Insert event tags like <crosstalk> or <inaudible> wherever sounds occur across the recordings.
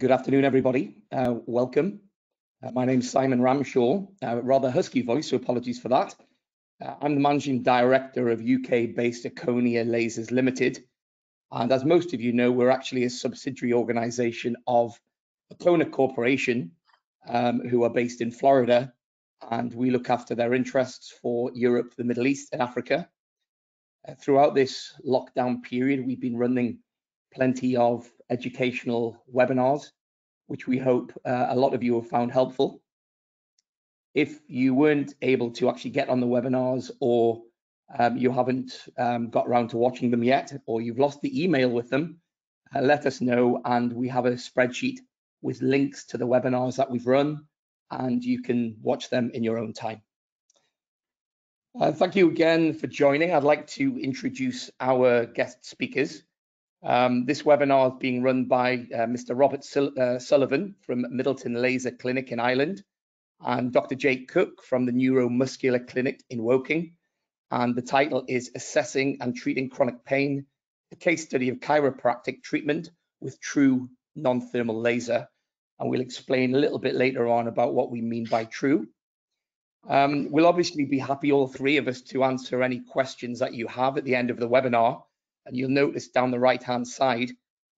Good afternoon, everybody. Uh, welcome. Uh, my name's Simon Ramshaw, uh, rather husky voice, so apologies for that. Uh, I'm the managing director of UK-based Erchonia Lasers Limited. And as most of you know, we're actually a subsidiary organization of Erchonia Corporation, um, who are based in Florida, and we look after their interests for Europe, the Middle East, and Africa. Uh, throughout this lockdown period, we've been running plenty of educational webinars, which we hope uh, a lot of you have found helpful. If you weren't able to actually get on the webinars or um, you haven't um, got around to watching them yet, or you've lost the email with them, uh, let us know and we have a spreadsheet with links to the webinars that we've run and you can watch them in your own time. Uh, thank you again for joining. I'd like to introduce our guest speakers. Um, this webinar is being run by uh, Mr. Robert Sul uh, Sullivan from Middleton Laser Clinic in Ireland and Dr. Jake Cooke from the Neuromuscular Clinic in Woking. And the title is Assessing and Treating Chronic Pain, a case study of chiropractic treatment with true non-thermal laser. And we'll explain a little bit later on about what we mean by true. Um, we'll obviously be happy, all three of us, to answer any questions that you have at the end of the webinar and you'll notice down the right hand side,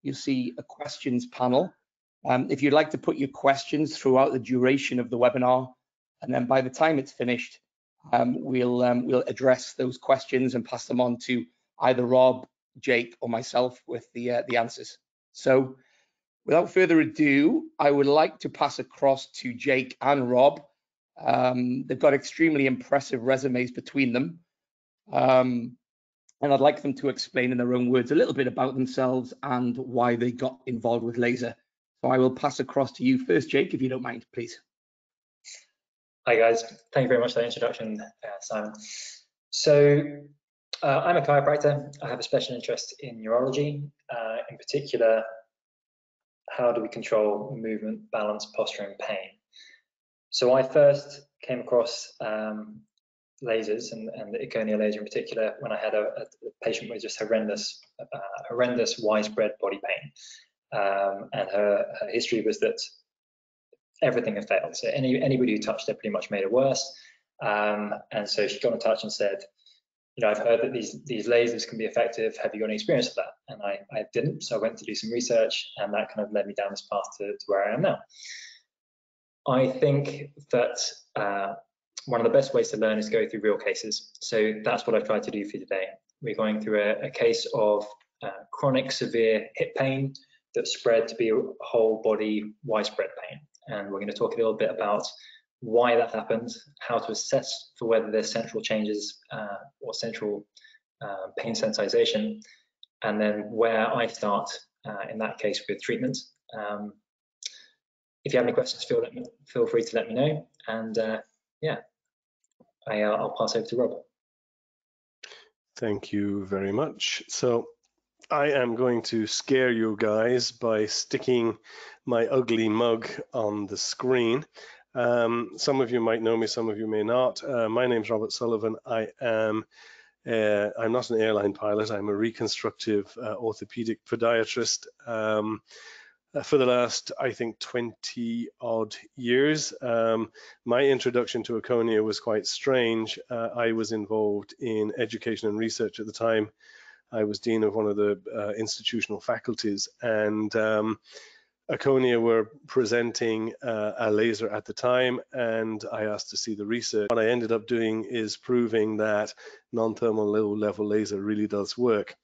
you'll see a questions panel. Um, if you'd like to put your questions throughout the duration of the webinar, and then by the time it's finished, um, we'll, um, we'll address those questions and pass them on to either Rob, Jake, or myself with the, uh, the answers. So without further ado, I would like to pass across to Jake and Rob. Um, they've got extremely impressive resumes between them. And I'd like them to explain in their own words a little bit about themselves and why they got involved with laser. So I will pass across to you first, Jake, if you don't mind, please. Hi guys, thank you very much for the introduction, uh, Simon. So uh, I'm a chiropractor. I have a special interest in neurology, uh, in particular, how do we control movement, balance, posture, and pain. So I first came across um, lasers and, and the Erchonia laser in particular when I had a, a patient with just horrendous, uh, horrendous widespread body pain. Um, and her, her, history was that everything had failed. So any, anybody who touched her pretty much made it worse. Um, and so she got in touch and said, you know, I've heard that these these lasers can be effective. Have you got any experience with that? And I, I didn't, so I went to do some research, and that kind of led me down this path to, to where I am now. I think that uh, one of the best ways to learn is go through real cases. So that's what I've tried to do for you today. We're going through a, a case of uh, chronic severe hip pain that spread to be a whole body widespread pain. And we're going to talk a little bit about why that happened, how to assess for whether there's central changes uh, or central uh, pain sensitization, and then where I start uh, in that case with treatment. Um, if you have any questions, feel, feel free to let me know. And uh, yeah, I, uh, I'll pass over to Rob. Thank you very much. So I am going to scare you guys by sticking my ugly mug on the screen. Um, some of you might know me, some of you may not. Uh, my name's Robert Sullivan. I am uh, I'm not an airline pilot. I'm a reconstructive uh, orthopedic podiatrist. Um, for the last, I think, 20 odd years. Um, my introduction to Erchonia was quite strange. Uh, I was involved in education and research at the time. I was dean of one of the uh, institutional faculties, and um, Erchonia were presenting uh, a laser at the time and I asked to see the research. What I ended up doing is proving that non-thermal low level laser really does work.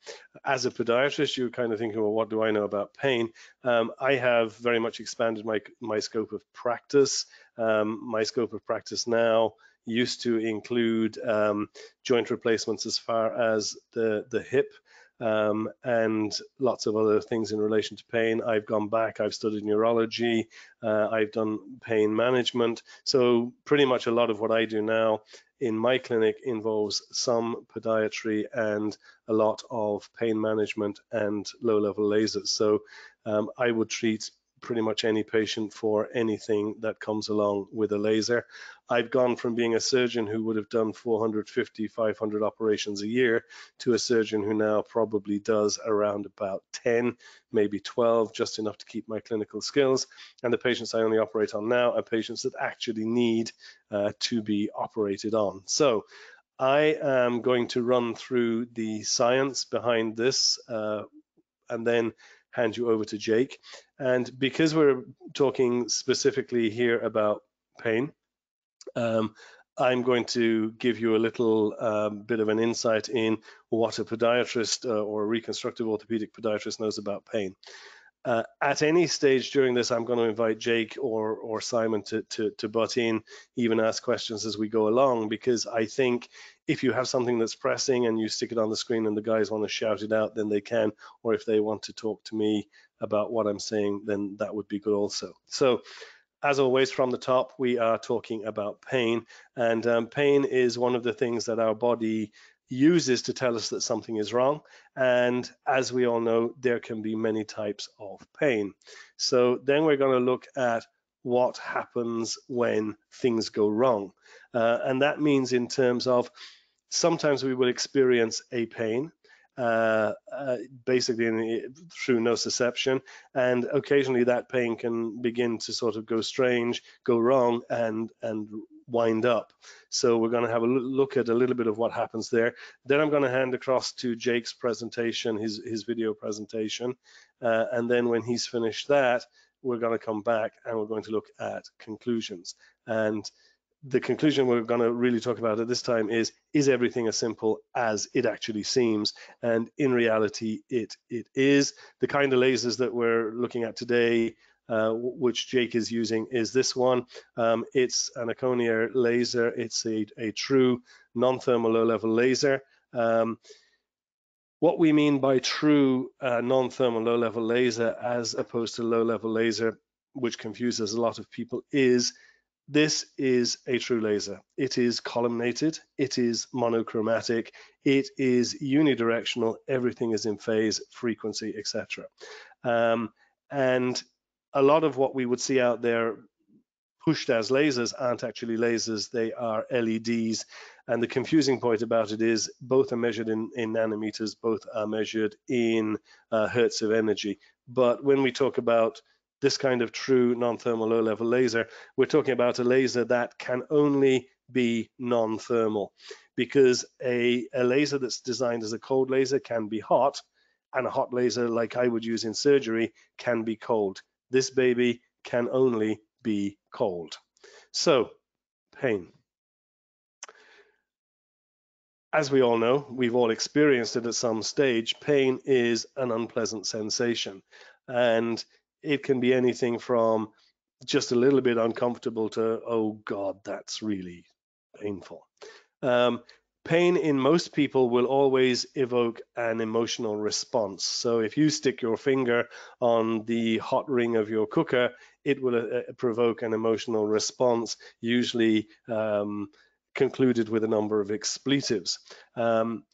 As a podiatrist, you're kind of thinking, well, what do I know about pain? Um, I have very much expanded my, my scope of practice. Um, my scope of practice now used to include um, joint replacements as far as the, the hip um, and lots of other things in relation to pain. I've gone back, I've studied neurology, uh, I've done pain management. So pretty much a lot of what I do now in my clinic involves some podiatry and a lot of pain management and low level lasers. So um, I would treat pretty much any patient for anything that comes along with a laser. I've gone from being a surgeon who would have done 450, 500 operations a year to a surgeon who now probably does around about 10, maybe 12, just enough to keep my clinical skills. And the patients I only operate on now are patients that actually need uh, to be operated on. So I am going to run through the science behind this uh, and then hand you over to Jake. And because we're talking specifically here about pain, um, I'm going to give you a little um, bit of an insight in what a podiatrist uh, or a reconstructive orthopedic podiatrist knows about pain. Uh, at any stage during this, I'm going to invite Jake or or Simon to, to to butt in, even ask questions as we go along, because I think if you have something that's pressing and you stick it on the screen and the guys want to shout it out, then they can, or if they want to talk to me about what I'm saying, then that would be good also. So as always, from the top, we are talking about pain, and um, pain is one of the things that our body uses to tell us that something is wrong. And as we all know, there can be many types of pain. So then we're going to look at what happens when things go wrong. Uh, and that means in terms of sometimes we will experience a pain, uh, uh, basically in, through nociception, and occasionally that pain can begin to sort of go strange, go wrong, and and wind up. So we're going to have a look at a little bit of what happens there. Then I'm going to hand across to Jake's presentation, his, his video presentation. Uh, and then when he's finished that, we're going to come back and we're going to look at conclusions. And the conclusion we're going to really talk about at this time is is everything as simple as it actually seems and in reality it it is the kind of lasers that we're looking at today uh, which Jake is using is this one. Um, it's an Erchonia laser. It's a, a true non-thermal low-level laser. Um, what we mean by true uh, non-thermal low-level laser as opposed to low-level laser, which confuses a lot of people, is this is a true laser. It is columnated, it is monochromatic, it is unidirectional, everything is in phase, frequency, etc. Um, and a lot of what we would see out there pushed as lasers aren't actually lasers, they are LEDs. And the confusing point about it is both are measured in, in nanometers, both are measured in uh, hertz of energy. But when we talk about this kind of true non-thermal low-level laser, we're talking about a laser that can only be non-thermal because a, a laser that's designed as a cold laser can be hot and a hot laser like I would use in surgery can be cold. This baby can only be cold. So, pain. As we all know, we've all experienced it at some stage, pain is an unpleasant sensation. And it can be anything from just a little bit uncomfortable to, oh God, that's really painful. Um, pain in most people will always evoke an emotional response. So if you stick your finger on the hot ring of your cooker, it will uh, uh, provoke an emotional response, usually um, concluded with a number of expletives. Um,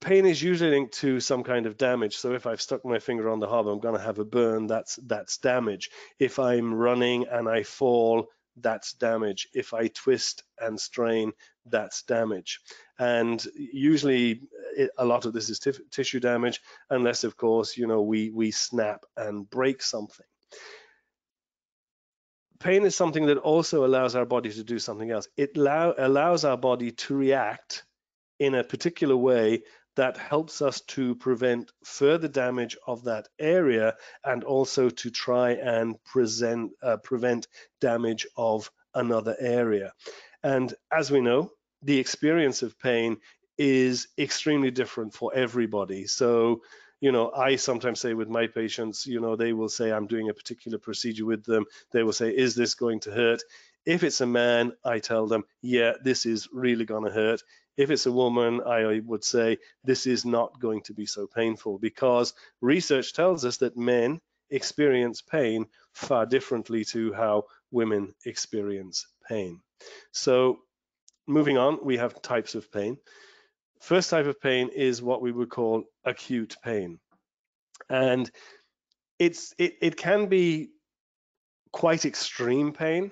pain is usually linked to some kind of damage. So if I've stuck my finger on the hob, I'm going to have a burn. That's that's damage. If I'm running and I fall, that's damage. If I twist and strain, that's damage. And usually it, a lot of this is tissue damage, unless of course, you know, we, we snap and break something. Pain is something that also allows our body to do something else. It allow, allows our body to react in a particular way that helps us to prevent further damage of that area and also to try and present, uh, prevent damage of another area. And as we know, the experience of pain is extremely different for everybody. So, you know, I sometimes say with my patients, you know, they will say, I'm doing a particular procedure with them. They will say, Is this going to hurt? If it's a man, I tell them, Yeah, this is really going to hurt. If it's a woman, I would say, This is not going to be so painful because research tells us that men experience pain far differently to how women experience pain. So moving on, we have types of pain. First type of pain is what we would call acute pain. And it's it, it can be quite extreme pain,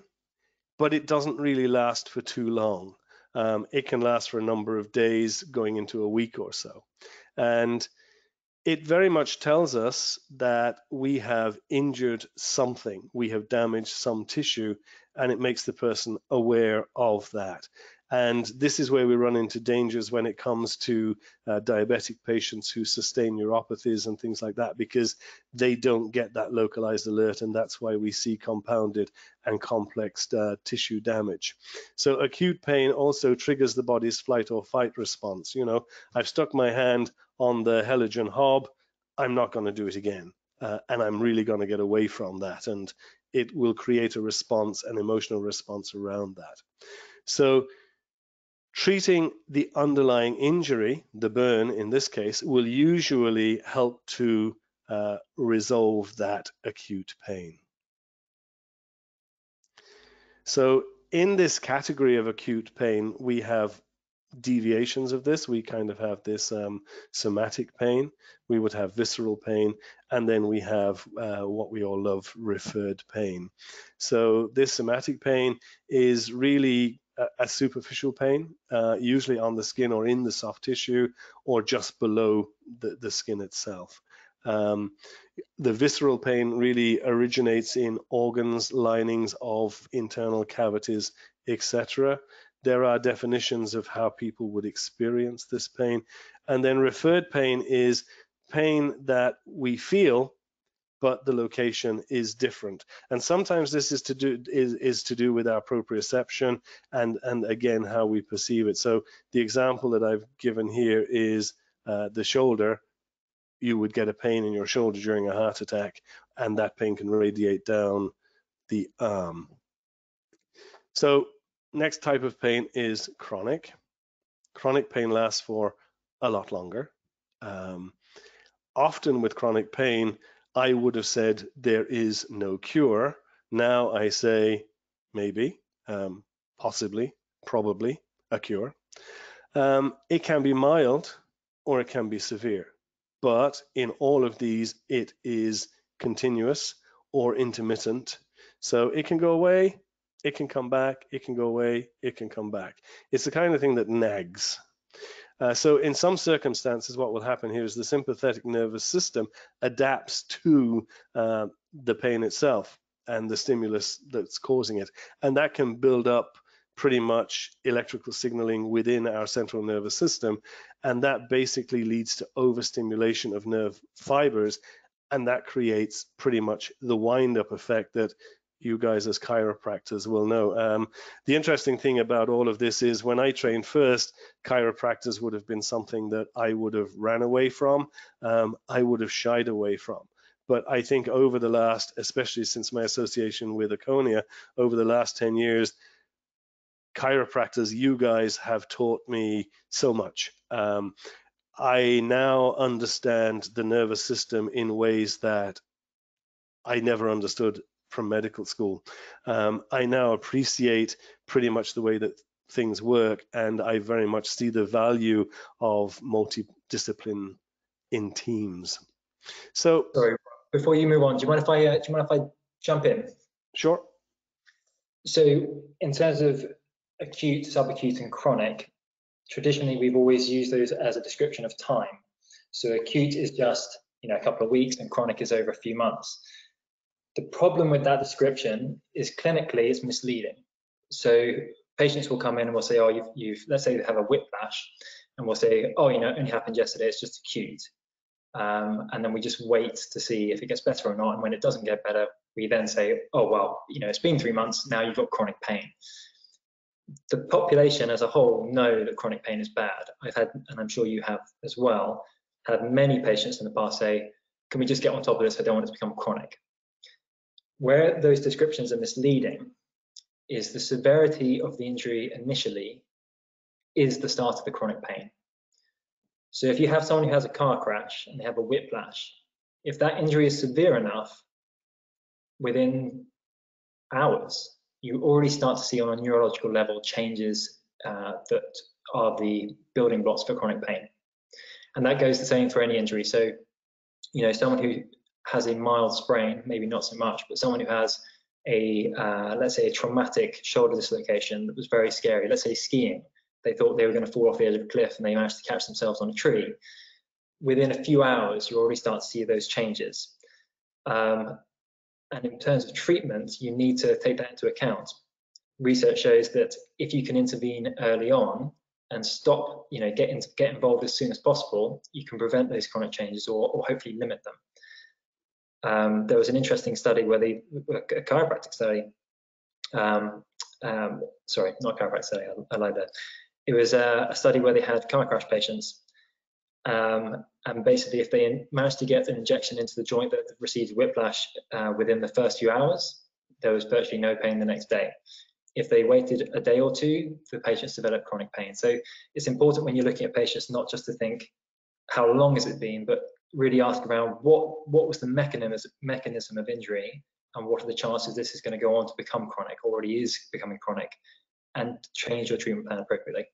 but it doesn't really last for too long. Um, it can last for a number of days, going into a week or so. And it very much tells us that we have injured something, we have damaged some tissue, and it makes the person aware of that. And this is where we run into dangers when it comes to uh, diabetic patients who sustain neuropathies and things like that, because they don't get that localized alert. And that's why we see compounded and complex uh, tissue damage. So acute pain also triggers the body's flight or fight response. You know, I've stuck my hand on the halogen hob, I'm not going to do it again. Uh, and I'm really going to get away from that. And it will create a response, an emotional response around that. So treating the underlying injury, the burn in this case, will usually help to uh, resolve that acute pain. So in this category of acute pain, we have deviations of this. We kind of have this um, somatic pain, we would have visceral pain, and then we have uh, what we all love, referred pain. So this somatic pain is really a, superficial pain, uh, usually on the skin or in the soft tissue or just below the, the skin itself. Um, the visceral pain really originates in organs, linings of internal cavities, etc there are definitions of how people would experience this pain. And then referred pain is pain that we feel, but the location is different. And sometimes this is to do is, is to do with our proprioception and and again how we perceive it. So the example that I've given here is uh, the shoulder. You would get a pain in your shoulder during a heart attack, and that pain can radiate down the arm. So Next type of pain is chronic. Chronic pain lasts for a lot longer. Um, often with chronic pain, I would have said there is no cure. Now I say maybe, um, possibly, probably a cure. Um, it can be mild or it can be severe, but in all of these, it is continuous or intermittent. So it can go away it can come back, it can go away, it can come back. It's the kind of thing that nags. Uh, so in some circumstances, what will happen here is the sympathetic nervous system adapts to uh, the pain itself and the stimulus that's causing it. And that can build up pretty much electrical signaling within our central nervous system. And that basically leads to overstimulation of nerve fibers. And that creates pretty much the wind up effect that you guys as chiropractors will know. Um, the interesting thing about all of this is when I trained first, chiropractors would have been something that I would have ran away from, um, I would have shied away from. But I think over the last, especially since my association with Erchonia, over the last 10 years, chiropractors, you guys have taught me so much. Um, I now understand the nervous system in ways that I never understood from medical school. Um, I now appreciate pretty much the way that things work, and I very much see the value of multidiscipline in teams. So, sorry, before you move on, do you mind if I uh, do you mind if I jump in? Sure. So, in terms of acute, subacute, and chronic, traditionally we've always used those as a description of time. So, acute is just you know a couple of weeks, and chronic is over a few months. The problem with that description is clinically it's misleading. So patients will come in and we'll say, oh, you've, you've let's say they have a whiplash, and we'll say, oh, you know, it only happened yesterday, it's just acute. Um, and then we just wait to see if it gets better or not. And when it doesn't get better, we then say, oh, well, you know, it's been three months, now you've got chronic pain. The population as a whole know that chronic pain is bad. I've had, and I'm sure you have as well, had many patients in the past say, can we just get on top of this? I don't want it to become chronic. Where those descriptions are misleading is the severity of the injury initially is the start of the chronic pain. So if you have someone who has a car crash and they have a whiplash, if that injury is severe enough, within hours, you already start to see on a neurological level changes uh, that are the building blocks for chronic pain. And that goes the same for any injury. So, you know, someone who has a mild sprain, maybe not so much, but someone who has a, uh, let's say a traumatic shoulder dislocation that was very scary, let's say skiing, they thought they were going to fall off the edge of a cliff and they managed to catch themselves on a tree. Within a few hours, you already start to see those changes. Um, and in terms of treatment, you need to take that into account. Research shows that if you can intervene early on and stop, you know, get, into, get involved as soon as possible, you can prevent those chronic changes or, or hopefully limit them. Um, there was an interesting study where they, a chiropractic study, um, um, sorry, not chiropractic study, I, I lied there. It was a, a, study where they had car crash patients um, and basically, if they managed to get an injection into the joint that received whiplash uh, within the first few hours, there was virtually no pain the next day. If they waited a day or two, the patients developed chronic pain. So it's important when you're looking at patients not just to think how long has it been, but really ask around what what was the mechanism mechanism of injury and what are the chances this is going to go on to become chronic, already is becoming chronic, and change your treatment plan appropriately.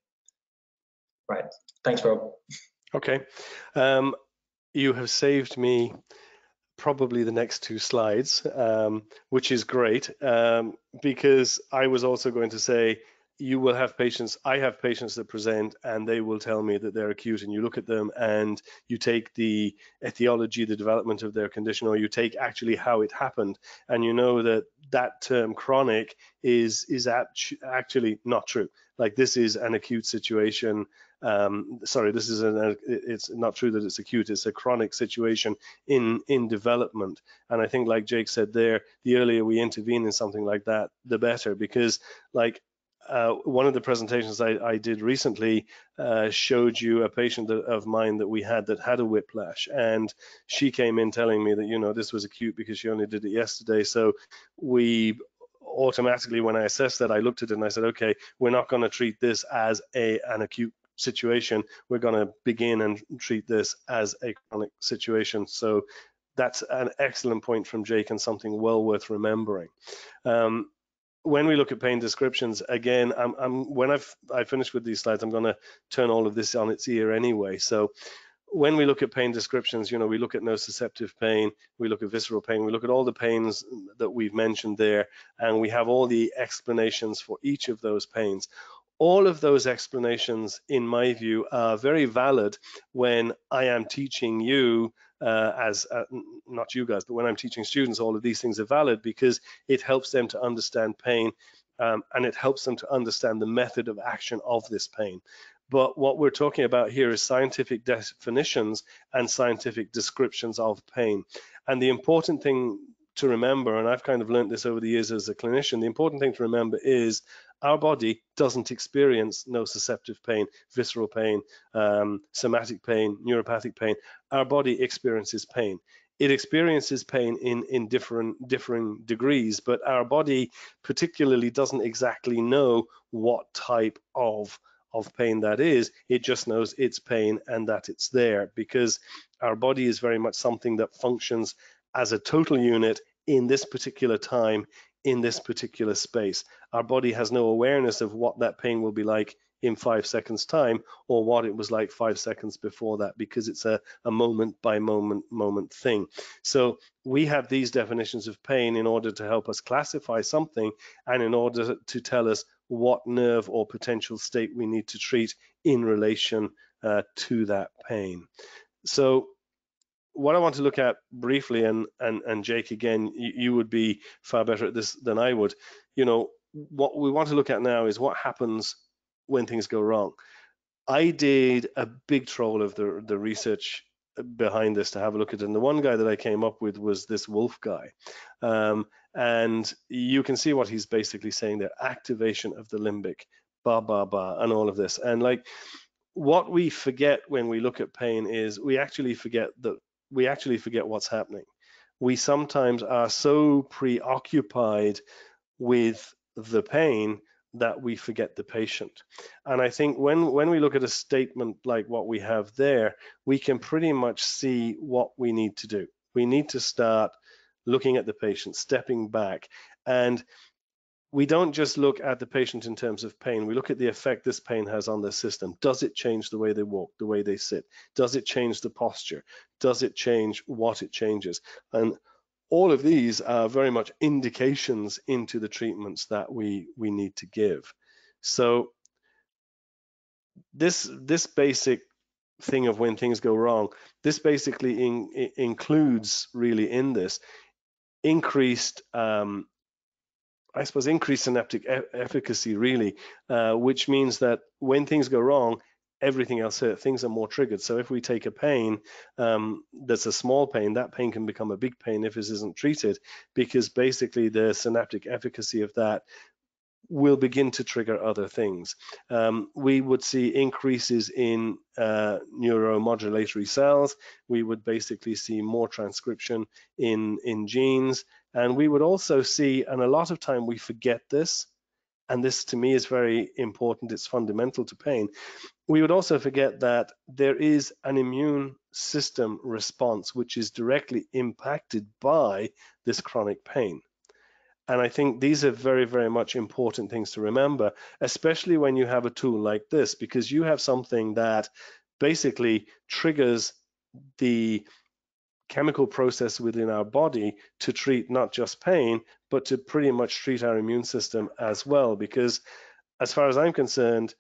Right. Thanks, Rob. Okay. Um, you have saved me probably the next two slides, um, which is great um, because I was also going to say you will have patients, I have patients that present and they will tell me that they're acute and you look at them and you take the etiology, the development of their condition, or you take actually how it happened and you know that that term chronic is is actually not true. Like this is an acute situation um, sorry, this is an, it's not true that it's acute, it's a chronic situation in, in development. And I think like Jake said there, the earlier we intervene in something like that, the better, because like uh, one of the presentations I, I did recently uh, showed you a patient that, of mine that we had that had a whiplash, and she came in telling me that you know this was acute because she only did it yesterday. So we automatically, when I assessed that, I looked at it and I said, okay, we're not going to treat this as a an acute situation, we're going to begin and treat this as a chronic situation. So that's an excellent point from Jake and something well worth remembering. Um, when we look at pain descriptions, again, I'm, I'm, when I've I finished with these slides, I'm going to turn all of this on its ear anyway. So when we look at pain descriptions, you know, we look at nociceptive pain, we look at visceral pain, we look at all the pains that we've mentioned there, and we have all the explanations for each of those pains all of those explanations, in my view, are very valid when I am teaching you uh, as uh, not you guys, but when I'm teaching students, all of these things are valid because it helps them to understand pain um, and it helps them to understand the method of action of this pain. But what we're talking about here is scientific definitions and scientific descriptions of pain. And the important thing to remember, and I've kind of learned this over the years as a clinician, the important thing to remember is our body doesn't experience nociceptive pain, visceral pain, um, somatic pain, neuropathic pain. Our body experiences pain. It experiences pain in, in different differing degrees, but our body particularly doesn't exactly know what type of of pain that is. It just knows it's pain and that it's there because our body is very much something that functions as a total unit in this particular time in this particular space. Our body has no awareness of what that pain will be like in five seconds time or what it was like five seconds before that because it's a, a moment by moment moment thing. So we have these definitions of pain in order to help us classify something and in order to tell us what nerve or potential state we need to treat in relation uh, to that pain. So what I want to look at briefly, and and and Jake, again, you, you, would be far better at this than I would. You know, what we want to look at now is what happens when things go wrong. I did a big troll of the the research behind this to have a look at. And the one guy that I came up with was this Woolf guy. Um, and you can see what he's basically saying there, activation of the limbic, ba, ba, ba, and all of this. And like, what we forget when we look at pain is we actually forget that we actually forget what's happening. We sometimes are so preoccupied with the pain that we forget the patient. And I think when, when we look at a statement like what we have there, we can pretty much see what we need to do. We need to start looking at the patient, stepping back. And we don't just look at the patient in terms of pain. We look at the effect this pain has on their system. Does it change the way they walk, the way they sit? Does it change the posture? Does it change what it changes? And all of these are very much indications into the treatments that we, we need to give. So this, this basic thing of when things go wrong, this basically in, includes really in this increased um, I suppose, increased synaptic e efficacy, really, uh, which means that when things go wrong, everything else hurt. Things are more triggered. So if we take a pain um, that's a small pain, that pain can become a big pain if it isn't treated, because basically the synaptic efficacy of that will begin to trigger other things. Um, we would see increases in uh, neuromodulatory cells. We would basically see more transcription in, in genes. And we would also see, and a lot of time we forget this, and this to me is very important, it's fundamental to pain. We would also forget that there is an immune system response which is directly impacted by this chronic pain. And I think these are very, very much important things to remember, especially when you have a tool like this, because you have something that basically triggers the chemical process within our body to treat not just pain, but to pretty much treat our immune system as well. Because as far as I'm concerned,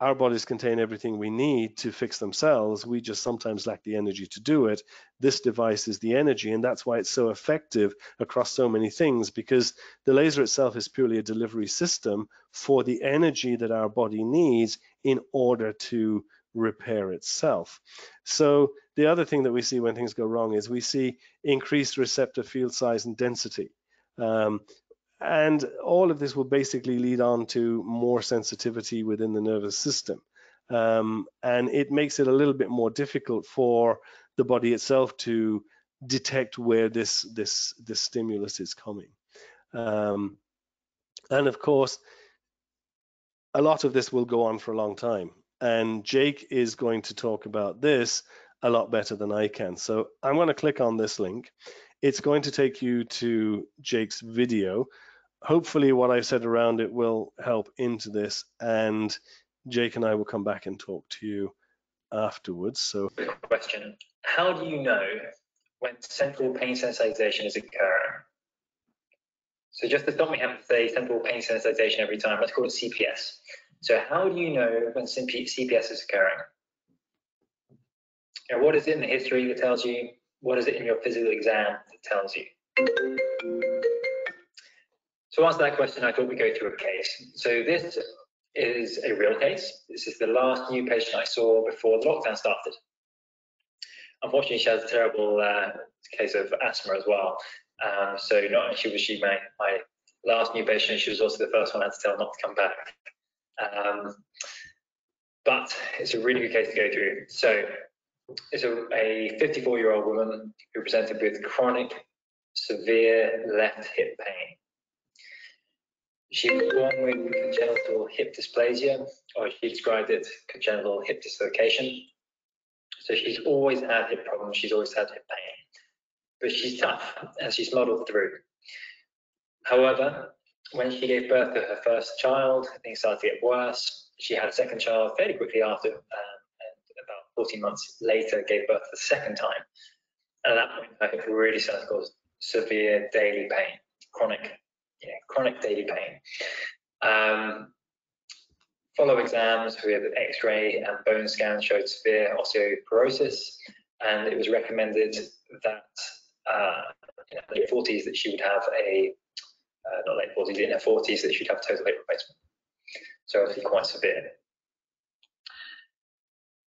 our bodies contain everything we need to fix themselves. We just sometimes lack the energy to do it. This device is the energy, and that's why it's so effective across so many things because the laser itself is purely a delivery system for the energy that our body needs in order to repair itself. So the other thing that we see when things go wrong is we see increased receptor field size and density. Um, and all of this will basically lead on to more sensitivity within the nervous system. Um, and it makes it a little bit more difficult for the body itself to detect where this this this stimulus is coming. Um, and of course, a lot of this will go on for a long time. And Jake is going to talk about this a lot better than I can. So I'm going to click on this link. It's going to take you to Jake's video. Hopefully what I've said around it will help into this and Jake and I will come back and talk to you afterwards. So question, how do you know when central pain sensitization is occurring? So just to stop me having to say central pain sensitization every time, let's call it CPS. So how do you know when CPS is occurring? And what is it in the history that tells you? What is it in your physical exam that tells you? So to answer that question, I thought we'd go through a case. So this is a real case. This is the last new patient I saw before the lockdown started. Unfortunately, she has a terrible uh, case of asthma as well. Um, so not only was she my, my last new patient, she was also the first one I had to tell not to come back. Um, but it's a really good case to go through. So it's a 54 year old woman who presented with chronic severe left hip pain. She was born with congenital hip dysplasia, or she described it congenital hip dislocation. So she's always had hip problems, she's always had hip pain, but she's tough and she's muddled through. However, when she gave birth to her first child, things started to get worse. She had a second child fairly quickly after, about 14 months later, gave birth the second time. And at that point, I think really started to cause severe daily pain, chronic, yeah, chronic daily pain. Um, follow exams, we had an X-ray and bone scan showed severe osteoporosis, and it was recommended that uh, in her late 40s that she would have a uh, not late 40s, in her 40s, that she'd have total hip replacement. So obviously quite severe.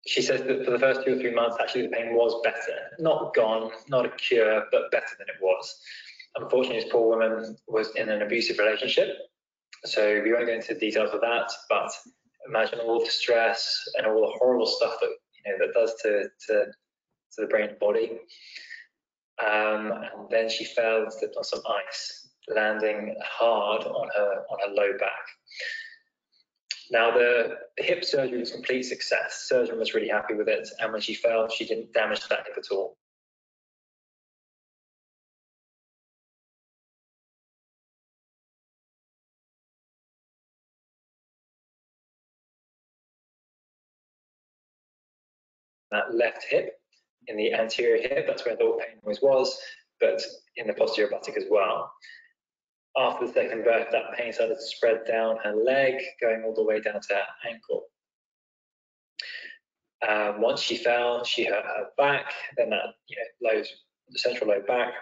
She says that for the first two or three months, actually the pain was better. Not gone, not a cure, but better than it was. Unfortunately, this poor woman was in an abusive relationship. So we won't go into the details of that, but imagine all the stress and all the horrible stuff that you know that does to to, to the brain and body. Um, and then she fell, and slipped on some ice, landing hard on her on her low back. Now, the hip surgery was a complete success. Surgeon was really happy with it, and when she fell, she didn't damage that hip at all. That left hip, in the anterior hip, that's where the pain always was, but in the posterior buttock as well. After the second birth, that pain started to spread down her leg, going all the way down to her ankle. Um, once she fell, she hurt her back, then that you know low, the central low back,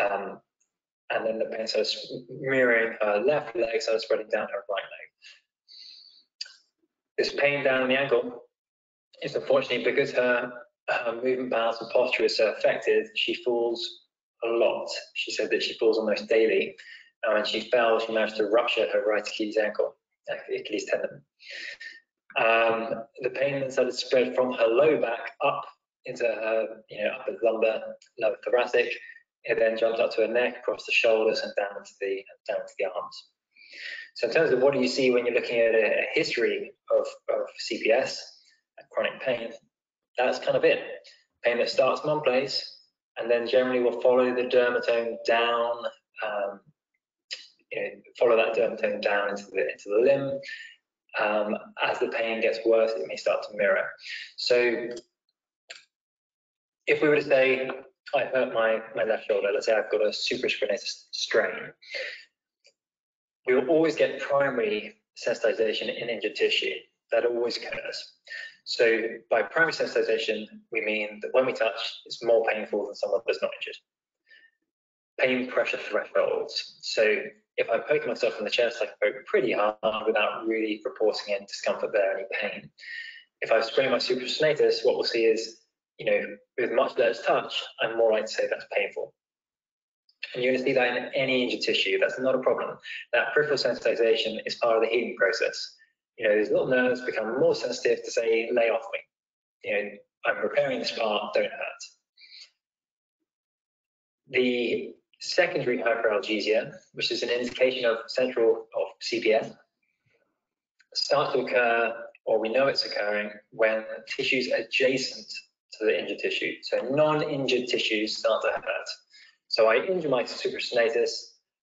um, and then the pain started mirroring her left leg, started spreading down her right leg. This pain down the ankle is unfortunately because her, her movement balance and posture is so affected, she falls a lot. She said that she falls almost daily. And when she fell, she managed to rupture her right Achilles ankle, Achilles tendon. Um, the pain then started to spread from her low back up into her, you know, upper lumbar, lower thoracic. It then jumped up to her neck, across the shoulders, and down to the down to the arms. So in terms of what do you see when you're looking at a, history of, of CPS chronic pain, that's kind of it. Pain that starts in one place and then generally we'll follow the dermatome down, um, you know, follow that dermatome down into the, into the limb. Um, as the pain gets worse, it may start to mirror. So if we were to say, I hurt my, my left shoulder, let's say I've got a supraspinatus strain, we will always get primary sensitization in injured tissue. That always occurs. So by primary sensitization, we mean that when we touch, it's more painful than someone that's not injured. Pain pressure thresholds. So if I'm poking myself in the chest, I can poke pretty hard without really reporting any discomfort there, any pain. If I sprain my supraspinatus, what we'll see is, you know, with much less touch, I'm more likely to say that's painful. And you're going to see that in any injured tissue. That's not a problem. That peripheral sensitization is part of the healing process. You know, these little nerves become more sensitive to say, lay off me. You know, I'm repairing this part, don't hurt. The secondary hyperalgesia, which is an indication of central of CPS, starts to occur, or we know it's occurring, when tissues adjacent to the injured tissue, so non-injured tissues start to hurt. So I injure my supraspinatus,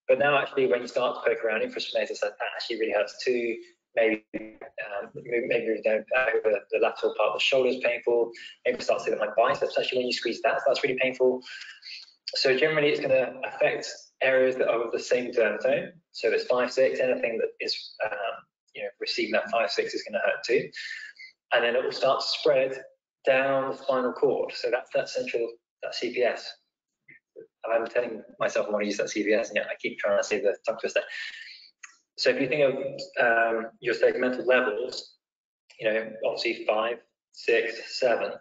but now actually when you start to poke around infraspinatus, that actually really hurts too. Maybe um, maybe you know, over the lateral part of the shoulder is painful. Maybe start to see that my biceps actually when you squeeze that, that's really painful. So generally it's going to affect areas that are of the same dermatome. So it's five six, anything that is um, you know receiving that five six is going to hurt too. And then it will start to spread down the spinal cord. So that's that central that CPS. I'm telling myself I want to use that CPS, and yet I keep trying to say the tongue twister. So if you think of um, your segmental levels, you know, obviously five, six, seven.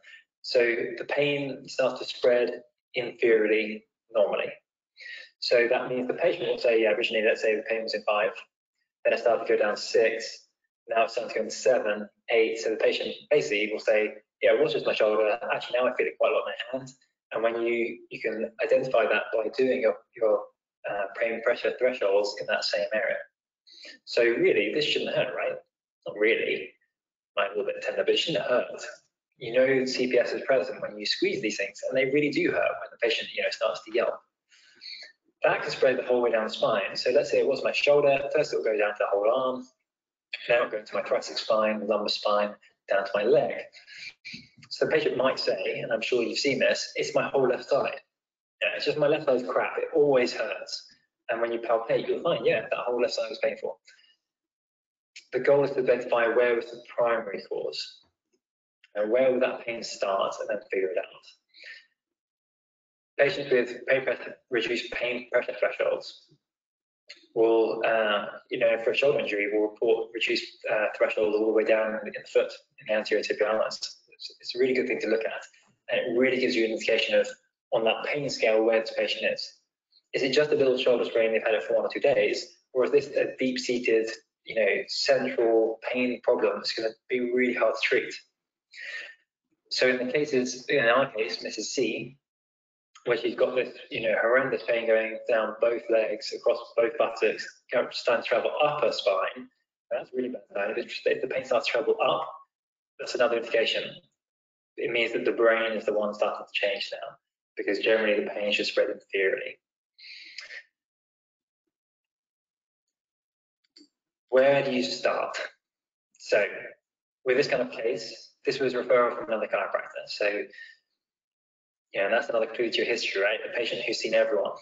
So the pain starts to spread inferiorly normally. So that means the patient will say, yeah, originally, let's say the pain was in five, then it started to go down six, now it's starting to go seven, eight. So the patient basically will say, yeah, it was just my shoulder. Actually, now I feel it quite a lot in my hand. And when you, you can identify that by doing your, your uh, pain pressure thresholds in that same area. So really, this shouldn't hurt, right? Not really. Might a little bit tender, but it shouldn't hurt. You know CPS is present when you squeeze these things, and they really do hurt when the patient, you know, starts to yelp. That can spread the whole way down the spine. So let's say it was my shoulder. First, it will go down to the whole arm. Now it will go into my thoracic spine, lumbar spine, down to my leg. So the patient might say, and I'm sure you've seen this, it's my whole left side. Yeah, it's just my left side's crap. It always hurts. And when you palpate, you'll find, yeah, that whole left side was painful. The goal is to identify where was the primary cause and where will that pain start and then figure it out. Patients with pain pressure, reduced pain pressure thresholds will, uh, you know, for a shoulder injury, will report reduced uh, threshold all the way down in the foot, in the anterior tibialis. It's, it's a really good thing to look at. And it really gives you an indication of, on that pain scale, where this patient is. Is it just a little shoulder sprain, they've had it for one or two days, or is this a deep-seated, you know, central pain problem that's going to be really hard to treat? So in the cases, in our case, Mrs. C, where she's got this, you know, horrendous pain going down both legs, across both buttocks, starting to travel up her spine. That's really bad. If the pain starts to travel up, that's another indication. It means that the brain is the one starting to change now, because generally the pain should spread inferiorly. Where do you start? So, with this kind of case, this was referral from another chiropractor. So, yeah, that's another clue to your history, right? A patient who's seen everyone.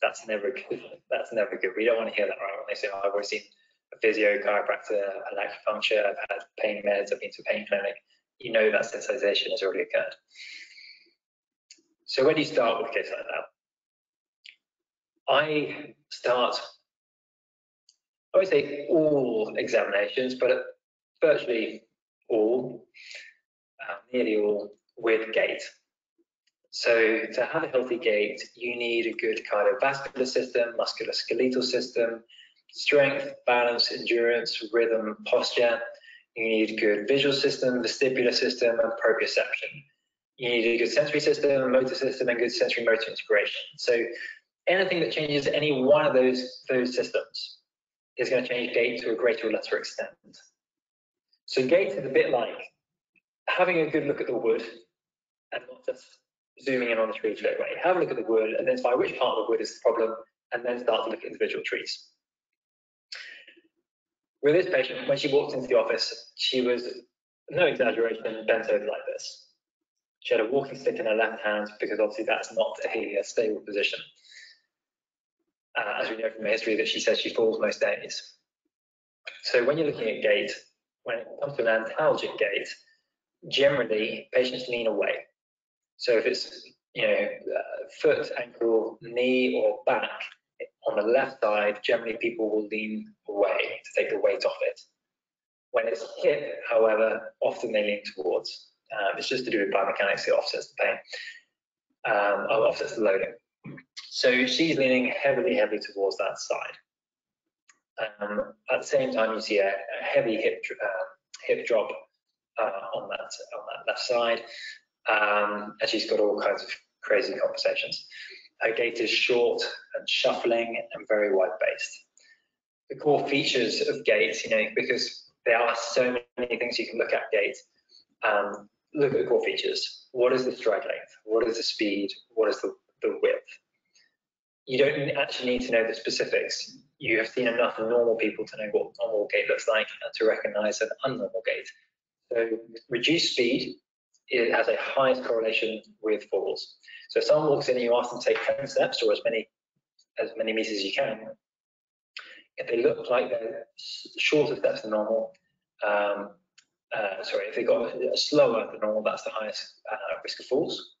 That's never good. That's never good. We don't want to hear that, right? When they say, oh, I've always seen a physio, chiropractor, an acupuncture, I've had pain meds, I've been to a pain clinic. You know that sensitization has already occurred. So when do you start with a case like that? I start, I would say all examinations, but virtually all, uh, nearly all, with gait. So to have a healthy gait, you need a good cardiovascular system, musculoskeletal system, strength, balance, endurance, rhythm, posture. You need good visual system, vestibular system, and proprioception. You need a good sensory system, motor system, and good sensory motor integration. So anything that changes any one of those, those systems is going to change gait to a greater or lesser extent. So gait is a bit like having a good look at the wood and not just zooming in on the tree straight away. Have a look at the wood, and identify which part of the wood is the problem, and then start to look at individual trees. With this patient, when she walked into the office, she was, no exaggeration, bent over like this. She had a walking stick in her left hand because obviously that's not a, a stable position. Uh, as we know from her history that she says she falls most days. So when you're looking at gait, when it comes to an antalgic gait, generally patients lean away. So if it's you know uh, foot, ankle, knee, or back on the left side, generally people will lean away to take the weight off it. When it's hip, however, often they lean towards. Um, it's just to do with biomechanics, it offsets the pain, um, offsets the loading. So she's leaning heavily, heavily towards that side. Um, at the same time, you see a, a heavy hip uh, hip drop uh, on that on that left side, um, and she's got all kinds of crazy compensations. Her gait is short and shuffling and very wide based. The core features of gait, you know, because there are so many things you can look at gait. Um, look at the core features. What is the stride length? What is the speed? What is the, the width? You don't actually need to know the specifics you have seen enough normal people to know what normal gait looks like and to recognize an unnormal gait. So reduced speed it has a highest correlation with falls. So if someone walks in and you ask them to take 10 steps or as many as many meters as you can, if they look like they're shorter steps than normal, um, uh, sorry, if they got slower than normal, that's the highest uh, risk of falls.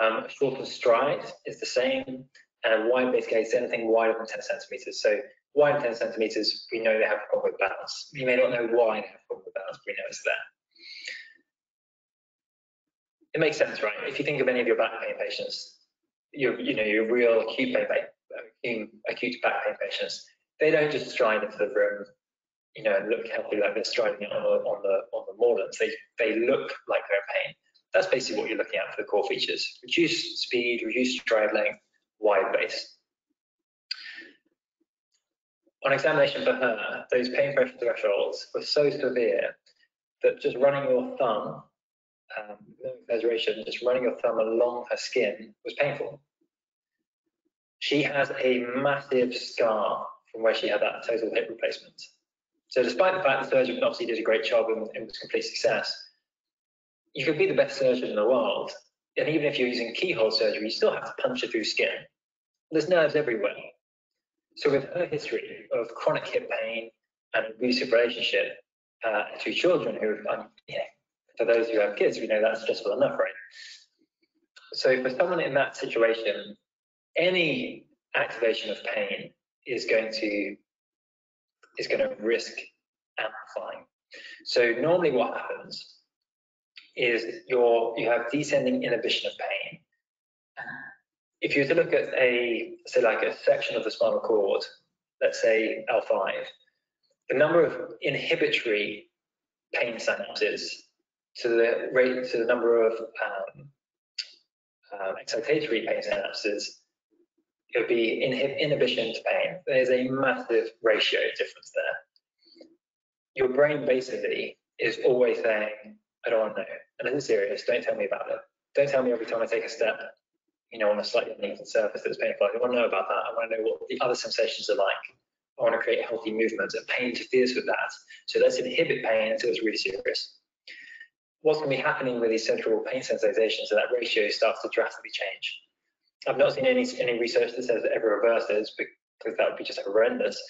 Um, shorter stride is the same, and wide base gaits anything wider than 10 centimeters. So wider than 10 centimeters, we know they have a problem with balance. You may not know why they have a problem with balance, but we know it's there. It makes sense, right? If you think of any of your back pain patients, your, you know, your real acute pain, acute, acute back pain patients, they don't just stride into the room, you know, and look healthy like they're striding on the on the on the moorlands. They they look like they're in pain. That's basically what you're looking at for the core features: reduce speed, reduce stride length, wide base. On examination for her, those pain pressure thresholds were so severe that just running your thumb, um, exaggeration, just running your thumb along her skin was painful. She has a massive scar from where she had that total hip replacement. So despite the fact the surgeon obviously did a great job and it was complete success, you could be the best surgeon in the world, and even if you're using keyhole surgery, you still have to punch it through skin. There's nerves everywhere. So with her history of chronic hip pain and abusive relationship, uh, two children who, um, for those who have kids, we know that's stressful enough, right? So for someone in that situation, any activation of pain is going to is going to risk amplifying. So normally what happens is you're, you have descending inhibition of pain if you were to look at a, say like a section of the spinal cord, let's say L5, the number of inhibitory pain synapses to the rate to the number of um, um, excitatory pain synapses, it would be inhib inhibition to pain. There's a massive ratio difference there. Your brain basically is always saying, I don't want to know. And this is serious, don't tell me about it. Don't tell me every time I take a step you know, on a slightly uneven surface that's painful. I want to know about that. I want to know what the other sensations are like. I want to create healthy movement, and pain interferes with that. So let's inhibit pain until it's really serious. what's going to be happening with these central pain sensitizations so that ratio starts to drastically change. I've not seen any, any research that says it ever reverses because that would be just horrendous,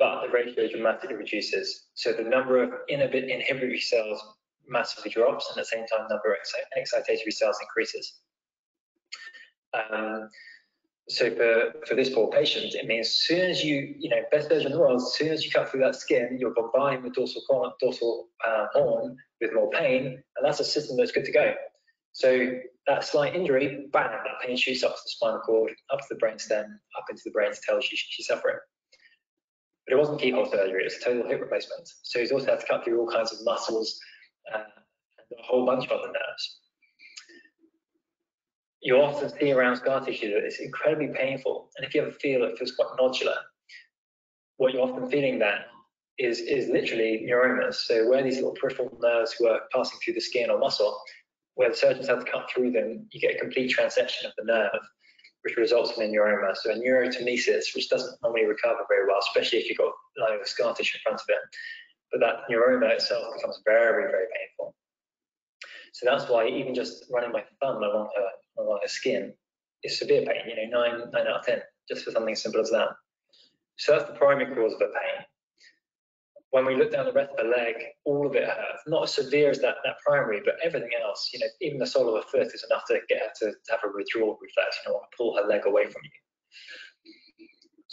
but the ratio dramatically reduces. So the number of inhibit inhibitory cells massively drops, and at the same time, number of excitatory cells increases. Um, so for, for this poor patient, it means as soon as you, you know, best version in the world, as soon as you cut through that skin, you're bombarding the dorsal, dorsal uh, horn with more pain, and that's a system that's good to go. So that slight injury, bang, that pain shoots up to the spinal cord, up to the brainstem, up into the brain to tell you she's suffering. But it wasn't keyhole surgery, it was a total hip replacement. So he's also had to cut through all kinds of muscles uh, and a whole bunch of other nerves you often see around scar tissue that it's incredibly painful. And if you ever feel it feels quite nodular, what you're often feeling then is, is literally neuromas. So where these little peripheral nerves were passing through the skin or muscle, where the surgeons had to cut through them, you get a complete transection of the nerve, which results in a neuroma. So a neurotmesis, which doesn't normally recover very well, especially if you've got like, scar tissue in front of it. But that neuroma itself becomes very, very painful. So that's why even just running my thumb along her along her skin is severe pain. You know, nine nine out of ten, just for something as simple as that. So that's the primary cause of the pain. When we look down the rest of the leg, all of it hurts. Not as severe as that, that primary, but everything else, you know, even the sole of her foot is enough to get her to, to have a withdrawal reflex, you know, pull her leg away from you.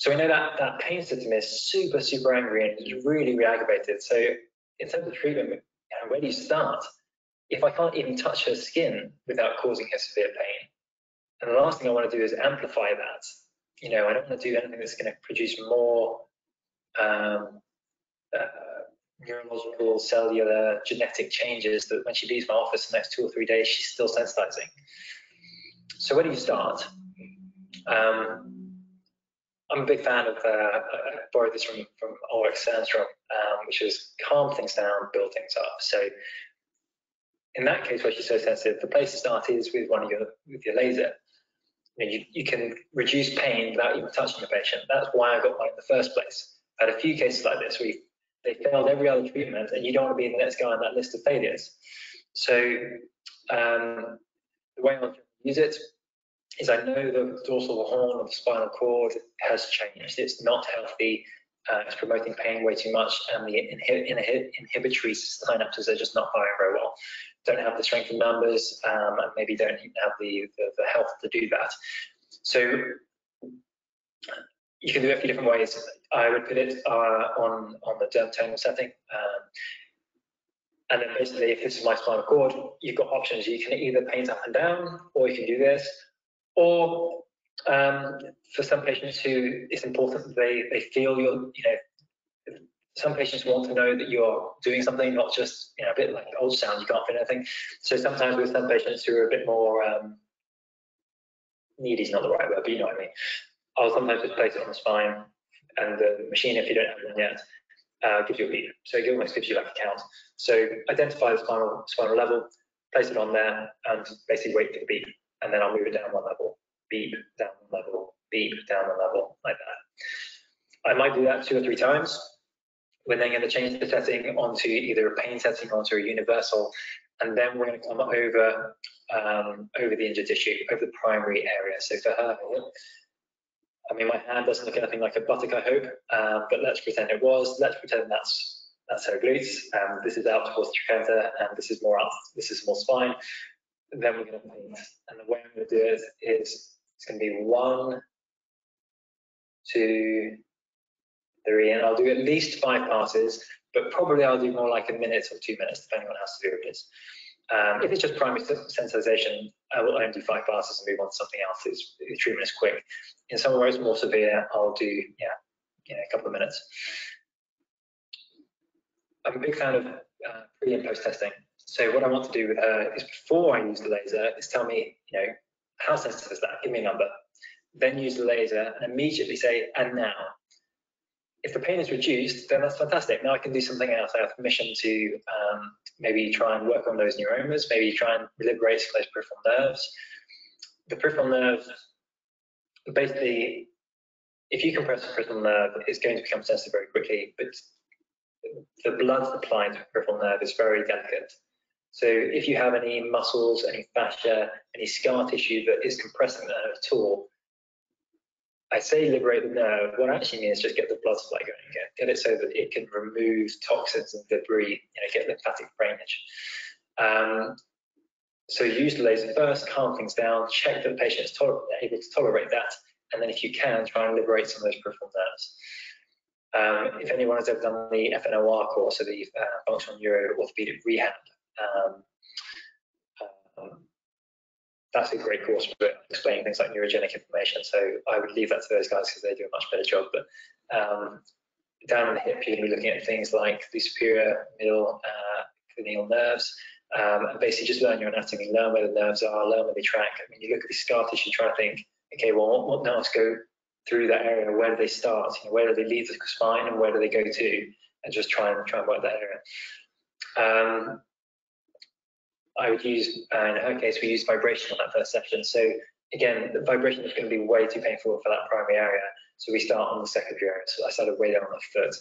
So we know that that pain system is super, super angry and really, really aggravated. So in terms of treatment, where do you start? if I can't even touch her skin without causing her severe pain, and the last thing I want to do is amplify that. You know, I don't want to do anything that's going to produce more um, uh, neurological, cellular, genetic changes that when she leaves my office the next two or three days, she's still sensitizing. So where do you start? Um, I'm a big fan of, uh, I borrowed this from, from Ulrich Sandstrom, um, which is calm things down, build things up. So in that case where she's so sensitive, the place to start is with one of your with your laser. You, know, you, you can reduce pain without even touching the patient. That's why I got one in the first place. I had a few cases like this where they failed every other treatment, and you don't want to be the next guy on that list of failures. So um, the way I use it is I know the dorsal horn of the spinal cord has changed. It's not healthy. Uh, it's promoting pain way too much, and the inhib inhib inhibitory synapses are just not firing very well don't have the strength in numbers um, and maybe don't even have the, the, the, health to do that. So you can do it a few different ways. I would put it uh, on, on the dermatomal setting. Um, and then basically, if this is my spinal cord, you've got options. You can either paint up and down, or you can do this. Or um, for some patients who it's important that they, they feel your, you know, some patients want to know that you're doing something, not just you know a bit like ultrasound, you can't feel anything. So sometimes with some patients who are a bit more um, needy is not the right word, but you know what I mean. I'll sometimes just place it on the spine, and the machine, if you don't have one yet, uh, gives you a beep. So it almost gives you like a count. So identify the spinal spinal level, place it on there, and basically wait for the beep, and then I'll move it down one level, beep down one level, beep down one level, like that. I might do that two or three times we're then going to change the setting onto either a pain setting onto a universal, and then we're going to come over um, over the injured tissue, over the primary area. So for her, I mean, my hand doesn't look anything like a buttock, I hope, um, but let's pretend it was. Let's pretend that's that's her glutes. Um, this is out towards the trochanter, and this is more out. This is more spine. And then we're going to paint, and the way I'm going to do it is it's going to be one, two, three, and I'll do at least five passes, but probably I'll do more like a minute or two minutes, depending on how severe it is. Um, if it's just primary sensitization, I will only do five passes and move on to something else. It's, the treatment is quick. In some it's more severe, I'll do yeah, yeah, a couple of minutes. I'm a big fan of uh, pre and post testing. So what I want to do with her is before I use the laser is tell me, you know, how sensitive is that? Give me a number. Then use the laser and immediately say, and now if the pain is reduced, then that's fantastic. Now I can do something else. I have permission to um, maybe try and work on those neuromas, maybe try and liberate those peripheral nerves. The peripheral nerve, basically, if you compress the peripheral nerve, it's going to become sensitive very quickly, but the blood supply to the peripheral nerve is very delicate. So if you have any muscles, any fascia, any scar tissue that is compressing the nerve at all, I say liberate the nerve. What I actually mean is just get the blood supply going again. Get it so that it can remove toxins and debris, you know, get lymphatic drainage. Um, so use the laser first, calm things down, check that the patient is able to tolerate that, and then if you can, try and liberate some of those peripheral nerves. Um, if anyone has ever done the FNOR course, or the uh, functional neuro orthopedic rehab, um, um, that's a great course for explaining things like neurogenic inflammation. So I would leave that to those guys because they do a much better job. But um, down in the hip, you're going to be looking at things like the superior middle uh, cluneal nerves, um, and basically just learn your anatomy, learn where the nerves are, learn where they track. I mean, you look at the scar tissue, try to think, okay, well, what, what nerves go through that area? Where do they start? You know, where do they leave the spine, and where do they go to? And just try and try and work that area. Um, I would use, uh, in her case, we used vibration on that first session. So again, the vibration is going to be way too painful for that primary area. So we start on the secondary area. So I started way down on the foot.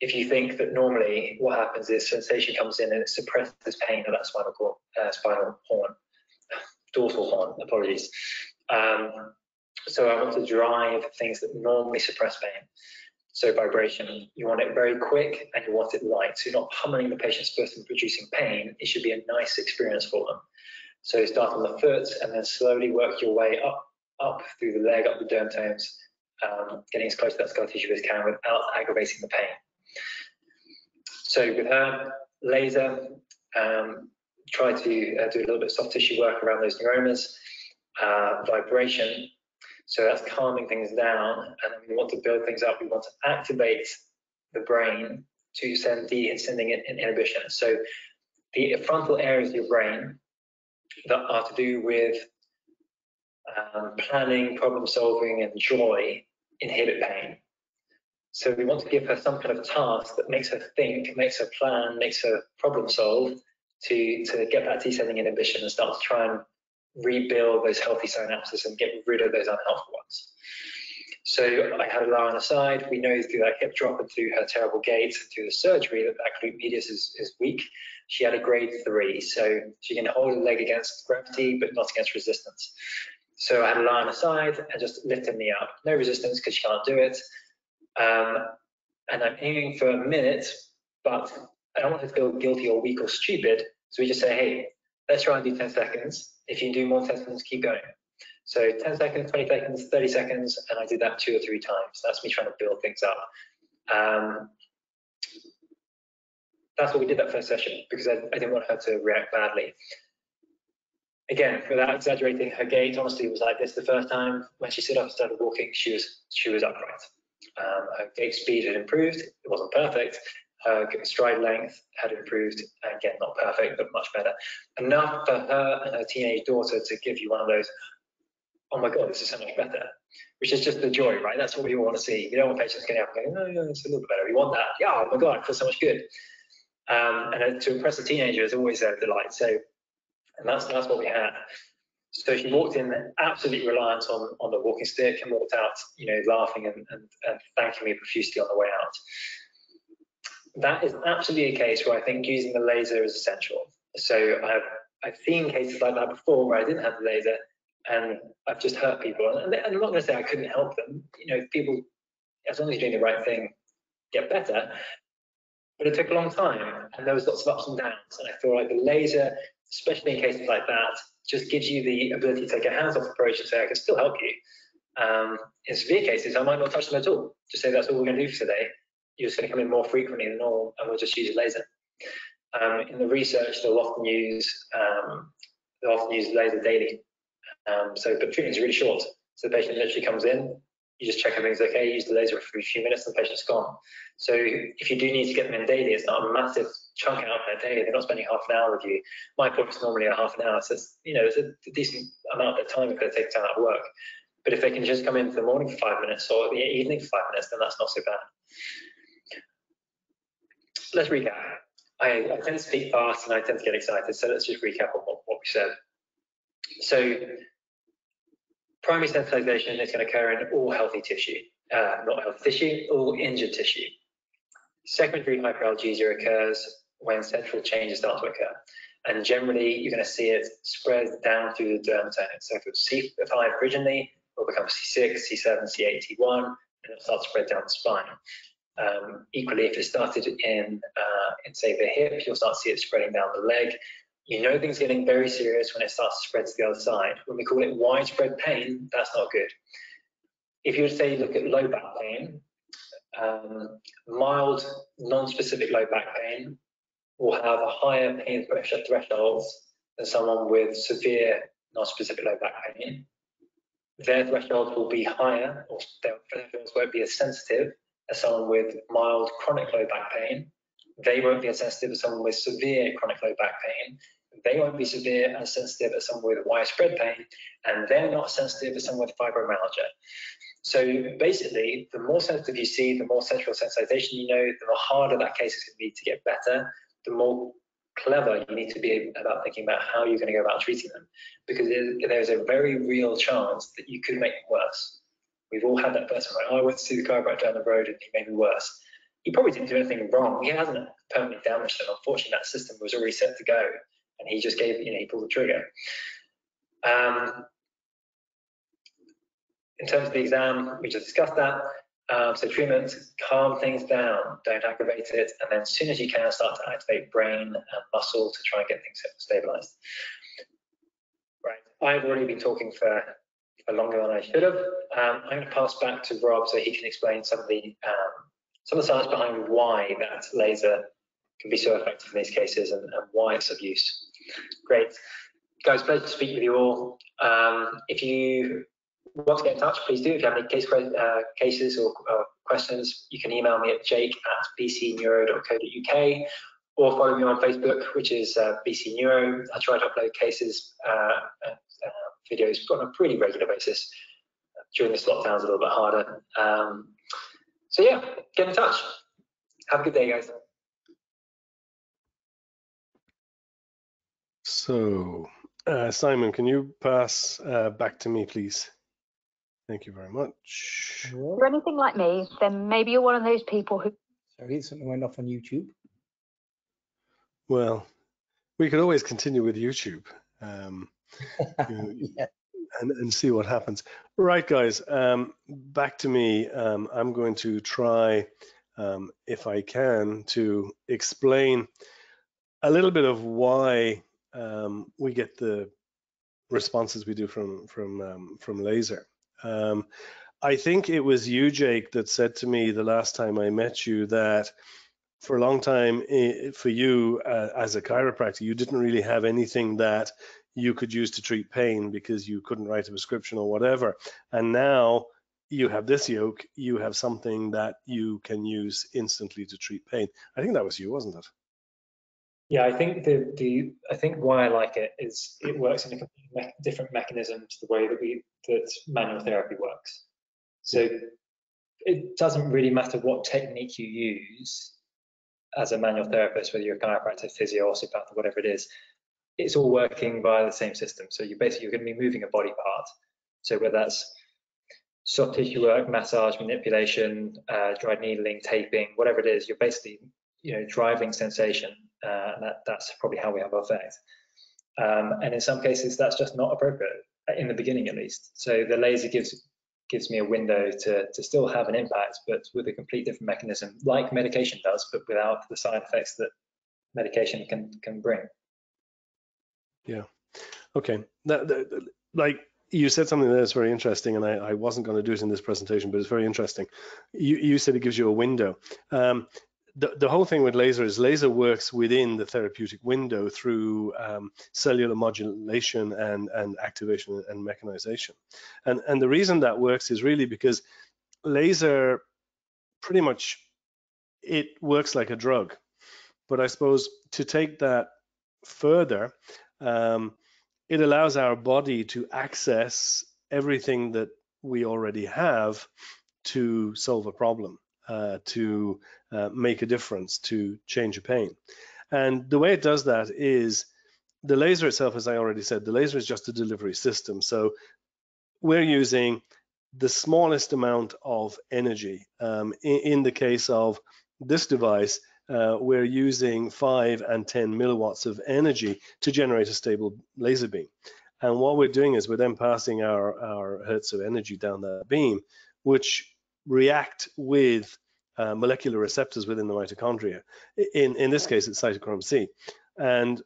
If you think that normally what happens is sensation comes in and it suppresses pain of that spinal cord, uh, spinal horn, dorsal horn, apologies. Um, so I want to drive things that normally suppress pain. So vibration, you want it very quick and you want it light. So you're not pummeling the patient's foot and producing pain. It should be a nice experience for them. So start on the foot and then slowly work your way up, up through the leg, up the dermatomes, um, getting as close to that scar tissue as can without aggravating the pain. So with her, laser, um, try to uh, do a little bit of soft tissue work around those neuromas. Uh, vibration, so that's calming things down. And we want to build things up. We want to activate the brain to send the sending in, in inhibition. So the frontal areas of your brain that are to do with um, planning, problem solving, and joy inhibit pain. So we want to give her some kind of task that makes her think, makes her plan, makes her problem solve to, to get that descending inhibition and start to try and rebuild those healthy synapses and get rid of those unhealthy ones. So I had her lie on the side. We know through that hip drop and through her terrible gait and through the surgery that that glute medius is, is weak. She had a grade three, so she can hold her leg against gravity, but not against resistance. So I had her lie on the side and just lift her knee up. No resistance because she can't do it. Um, and I'm aiming for a minute, but I don't want her to feel guilty or weak or stupid. So we just say, hey, let's try and do 10 seconds if you do more 10 seconds, keep going. So 10 seconds, 20 seconds, 30 seconds, and I did that two or three times. That's me trying to build things up. Um, that's what we did that first session because I, I, didn't want her to react badly. Again, without exaggerating, her gait honestly was like this the first time. When she stood up and started walking, she was she was upright. Um, her gait speed had improved. It wasn't perfect, her stride length had improved. Again, not perfect, but much better. Enough for her and her teenage daughter to give you one of those, oh my God, this is so much better, which is just the joy, right? That's what we want to see. We don't want patients getting up and going, oh, yeah, it's a little bit better. We want that. Yeah, oh my God, it feels so much good. Um, and to impress a teenager is always a delight. So, and that's, that's what we had. So she walked in absolutely reliant on, on the walking stick and walked out, you know, laughing and, and, and thanking me profusely on the way out that is absolutely a case where I think using the laser is essential. So I've I've seen cases like that before where I didn't have the laser and I've just hurt people. And, I'm not going to say I couldn't help them. You know, people, as long as you're doing the right thing, get better. But it took a long time and there was lots of ups and downs. And I feel like the laser, especially in cases like that, just gives you the ability to take a hands-off approach and say, I can still help you. Um, in severe cases, I might not touch them at all. Just say that's all we're going to do for today you're just going to come in more frequently than normal, and we'll just use a laser. Um, in the research, they'll often use um, they'll often use laser daily. Um, so, but treatment is really short. So the patient literally comes in, you just check everything's okay, use the laser for a few minutes, and the patient's gone. So if you do need to get them in daily, it's not a massive chunk out of their day. They're not spending half an hour with you. My appointment's normally a half an hour, so it's, you know, it's a decent amount of time if they take time out of work. But if they can just come in for the morning for five minutes or the evening for five minutes, then that's not so bad let's recap. I, I, tend to speak fast and I tend to get excited, so let's just recap on what, what we said. So primary sensitization is going to occur in all healthy tissue, uh, not healthy tissue, all injured tissue. Secondary hyperalgesia occurs when central changes start to occur. And generally, you're going to see it spread down through the dermatome. So if it's C5 originally, it will become C6, C7, C8, T1, and it'll start to spread down the spine. Um, equally, if it started in, uh, in, say, the hip, you'll start to see it spreading down the leg. You know things getting very serious when it starts to spread to the other side. When we call it widespread pain, that's not good. If you would say, look at low back pain, um, mild, non-specific low back pain will have a higher pain pressure thresholds than someone with severe non-specific low back pain. Their thresholds will be higher, or their thresholds won't be as sensitive someone with mild chronic low back pain. They won't be as sensitive as someone with severe chronic low back pain. They won't be severe as sensitive as someone with widespread pain, and they're not sensitive as someone with fibromyalgia. So basically, the more sensitive you see, the more central sensitization you know, the harder that case is going to be to get better, the more clever you need to be about thinking about how you're going to go about treating them. Because there's a very real chance that you could make them worse. We've all had that person, right? Oh, I went to see the chiropractor down the road and he made me worse. He probably didn't do anything wrong. He hasn't permanently damaged them. Unfortunately, that system was already set to go and he just gave, you know, he pulled the trigger. Um, in terms of the exam, we just discussed that. Um, so treatment, calm things down, don't aggravate it, and then as soon as you can, start to activate brain and muscle to try and get things stabilized. Right, I've already been talking for, for longer than I should have. Um, I'm going to pass back to Rob so he can explain some of the um, some of the science behind why that laser can be so effective in these cases and, and why it's of use. Great. Guys, pleasure to speak with you all. Um, if you want to get in touch, please do. If you have any case uh, cases or uh, questions, you can email me at jake at bcneuro.co.uk or follow me on Facebook, which is uh, BC Neuro. I try to upload cases uh, and uh, videos on a pretty regular basis. During this lockdown, it's a little bit harder. Um, so yeah, get in touch. Have a good day, guys. So, uh, Simon, can you pass uh, back to me, please? Thank you very much. If you're anything like me, then maybe you're one of those people who. Sorry, something went off on YouTube. Well, we could always continue with YouTube um, <laughs> yeah. and, and see what happens. Right, guys, um, back to me. Um, I'm going to try, um, if I can, to explain a little bit of why um, we get the responses we do from from um, from laser. Um, I think it was you, Jake, that said to me the last time I met you that for a long time eh, for you uh, as a chiropractor, you didn't really have anything that you could use to treat pain because you couldn't write a prescription or whatever. And now you have this yoke, you have something that you can use instantly to treat pain. I think that was you, wasn't it? Yeah, I think the the I think why I like it is it works in a me different mechanism to the way that we that manual therapy works. So it doesn't really matter what technique you use as a manual therapist, whether you're a chiropractor, physio, osteopath, or whatever it is. It's all working via the same system. So you basically you're going to be moving a body part. So whether that's soft tissue work, massage, manipulation, uh, dried needling, taping, whatever it is, you're basically you know driving sensation uh, and that, that's probably how we have our effect. Um, and in some cases, that's just not appropriate in the beginning, at least. So the laser gives gives me a window to to still have an impact, but with a complete different mechanism, like medication does, but without the side effects that medication can can bring. Yeah. Okay. That, that, like you said something that's very interesting, and I, I wasn't going to do it in this presentation, but it's very interesting. You, you said it gives you a window. Um, the, the whole thing with laser is laser works within the therapeutic window through um, cellular modulation and, and activation and mechanization. And, and the reason that works is really because laser pretty much, it works like a drug. But I suppose to take that further, um, it allows our body to access everything that we already have to solve a problem uh, to uh, make a difference, to change a pain. And the way it does that is the laser itself, as I already said, the laser is just a delivery system. So we're using the smallest amount of energy. Um, in, in, the case of this device, uh, we're using 5 and 10 milliwatts of energy to generate a stable laser beam. And what we're doing is we're then passing our, our hertz of energy down that beam, which react with uh, molecular receptors within the mitochondria. In, in this case, it's cytochrome C. And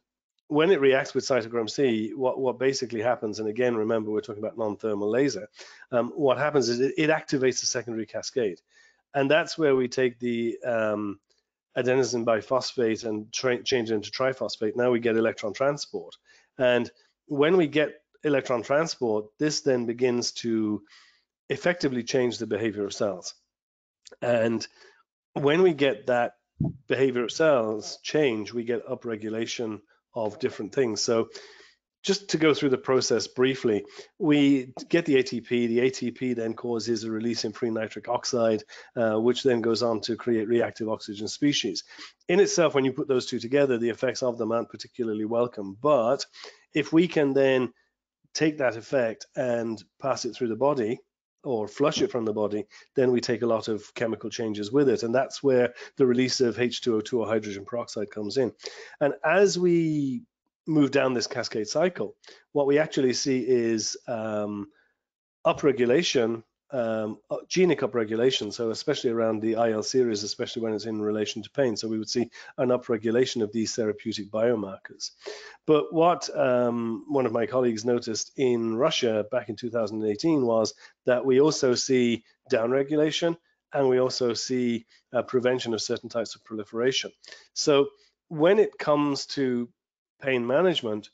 when it reacts with cytochrome C, what, what basically happens, and again, remember, we're talking about non-thermal laser, um, what happens is it, it, activates a secondary cascade. And that's where we take the um, adenosine biphosphate and change it into triphosphate. Now we get electron transport. And when we get electron transport, this then begins to effectively change the behavior of cells. And when we get that behavior of cells change, we get upregulation of different things. So just to go through the process briefly, we get the ATP. The ATP then causes a release in free nitric oxide, uh, which then goes on to create reactive oxygen species. In itself, when you put those two together, the effects of them aren't particularly welcome. But if we can then take that effect and pass it through the body, or flush it from the body, then we take a lot of chemical changes with it. And that's where the release of H2O2 or hydrogen peroxide comes in. And as we move down this cascade cycle, what we actually see is um, upregulation um, uh, genic upregulation, so especially around the IL series, especially when it's in relation to pain. So we would see an upregulation of these therapeutic biomarkers. But what um, one of my colleagues noticed in Russia back in 2018 was that we also see downregulation and we also see uh, prevention of certain types of proliferation. So when it comes to pain management,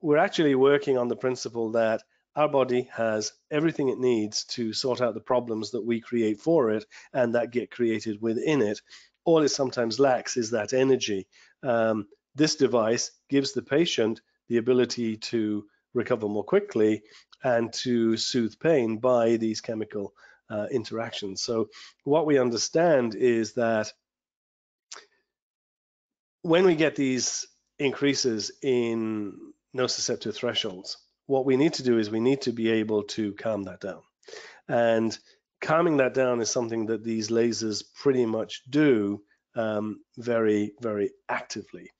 we're actually working on the principle that our body has everything it needs to sort out the problems that we create for it and that get created within it. All it sometimes lacks is that energy. Um, this device gives the patient the ability to recover more quickly and to soothe pain by these chemical uh, interactions. So what we understand is that when we get these increases in nociceptive thresholds, what we need to do is we need to be able to calm that down. And calming that down is something that these lasers pretty much do um, very, very actively.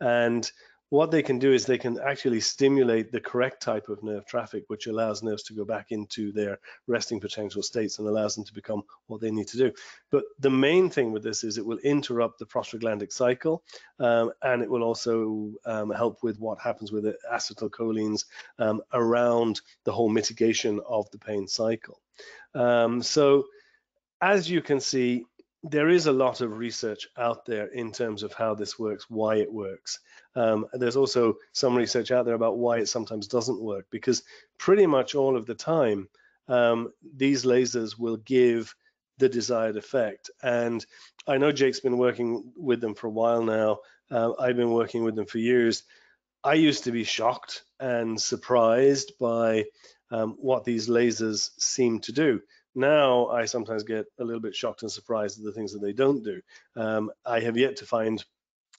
And what they can do is they can actually stimulate the correct type of nerve traffic, which allows nerves to go back into their resting potential states and allows them to become what they need to do. But the main thing with this is it will interrupt the prostaglandic cycle, um, and it will also um, help with what happens with acetylcholines um, around the whole mitigation of the pain cycle. Um, so as you can see, there is a lot of research out there in terms of how this works, why it works. Um, there's also some research out there about why it sometimes doesn't work, because pretty much all of the time, um, these lasers will give the desired effect. And I know Jake's been working with them for a while now. Uh, I've been working with them for years. I used to be shocked and surprised by um, what these lasers seem to do. Now I sometimes get a little bit shocked and surprised at the things that they don't do. Um, I have yet to find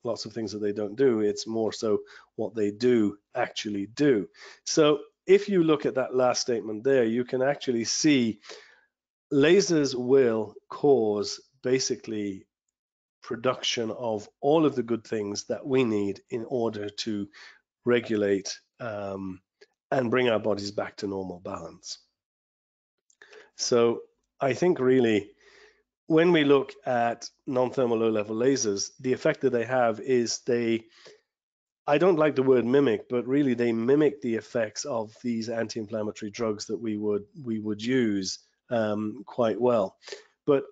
lots of things that they don't do. It's more so what they do actually do. So if you look at that last statement there, you can actually see lasers will cause basically production of all of the good things that we need in order to regulate um, and bring our bodies back to normal balance. So I think really when we look at non-thermal low-level lasers, the effect that they have is they, I don't like the word mimic, but really they mimic the effects of these anti-inflammatory drugs that we would we would use um, quite well. But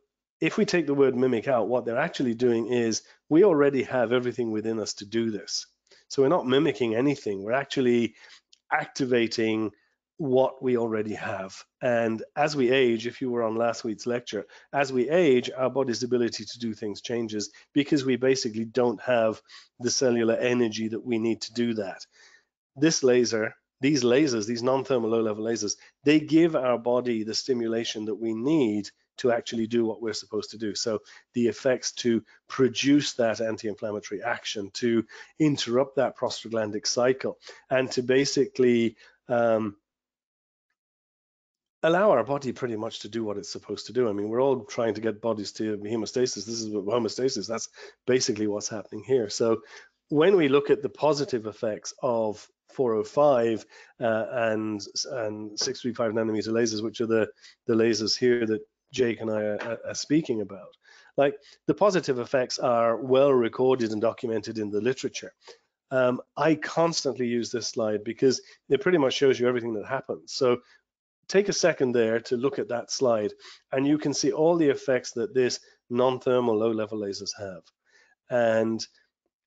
if we take the word mimic out, what they're actually doing is we already have everything within us to do this. So we're not mimicking anything. We're actually activating what we already have. And as we age, if you were on last week's lecture, as we age, our body's ability to do things changes because we basically don't have the cellular energy that we need to do that. This laser, these lasers, these non-thermal low-level lasers, they give our body the stimulation that we need to actually do what we're supposed to do. So the effects to produce that anti-inflammatory action, to interrupt that prostaglandic cycle, and to basically um, allow our body pretty much to do what it's supposed to do. I mean, we're all trying to get bodies to hemostasis. This is homeostasis. That's basically what's happening here. So when we look at the positive effects of 405 uh, and and 635 nanometer lasers, which are the the lasers here that Jake and I are, are speaking about, like the positive effects are well recorded and documented in the literature. Um, I constantly use this slide because it pretty much shows you everything that happens. So take a second there to look at that slide and you can see all the effects that this non-thermal low level lasers have. And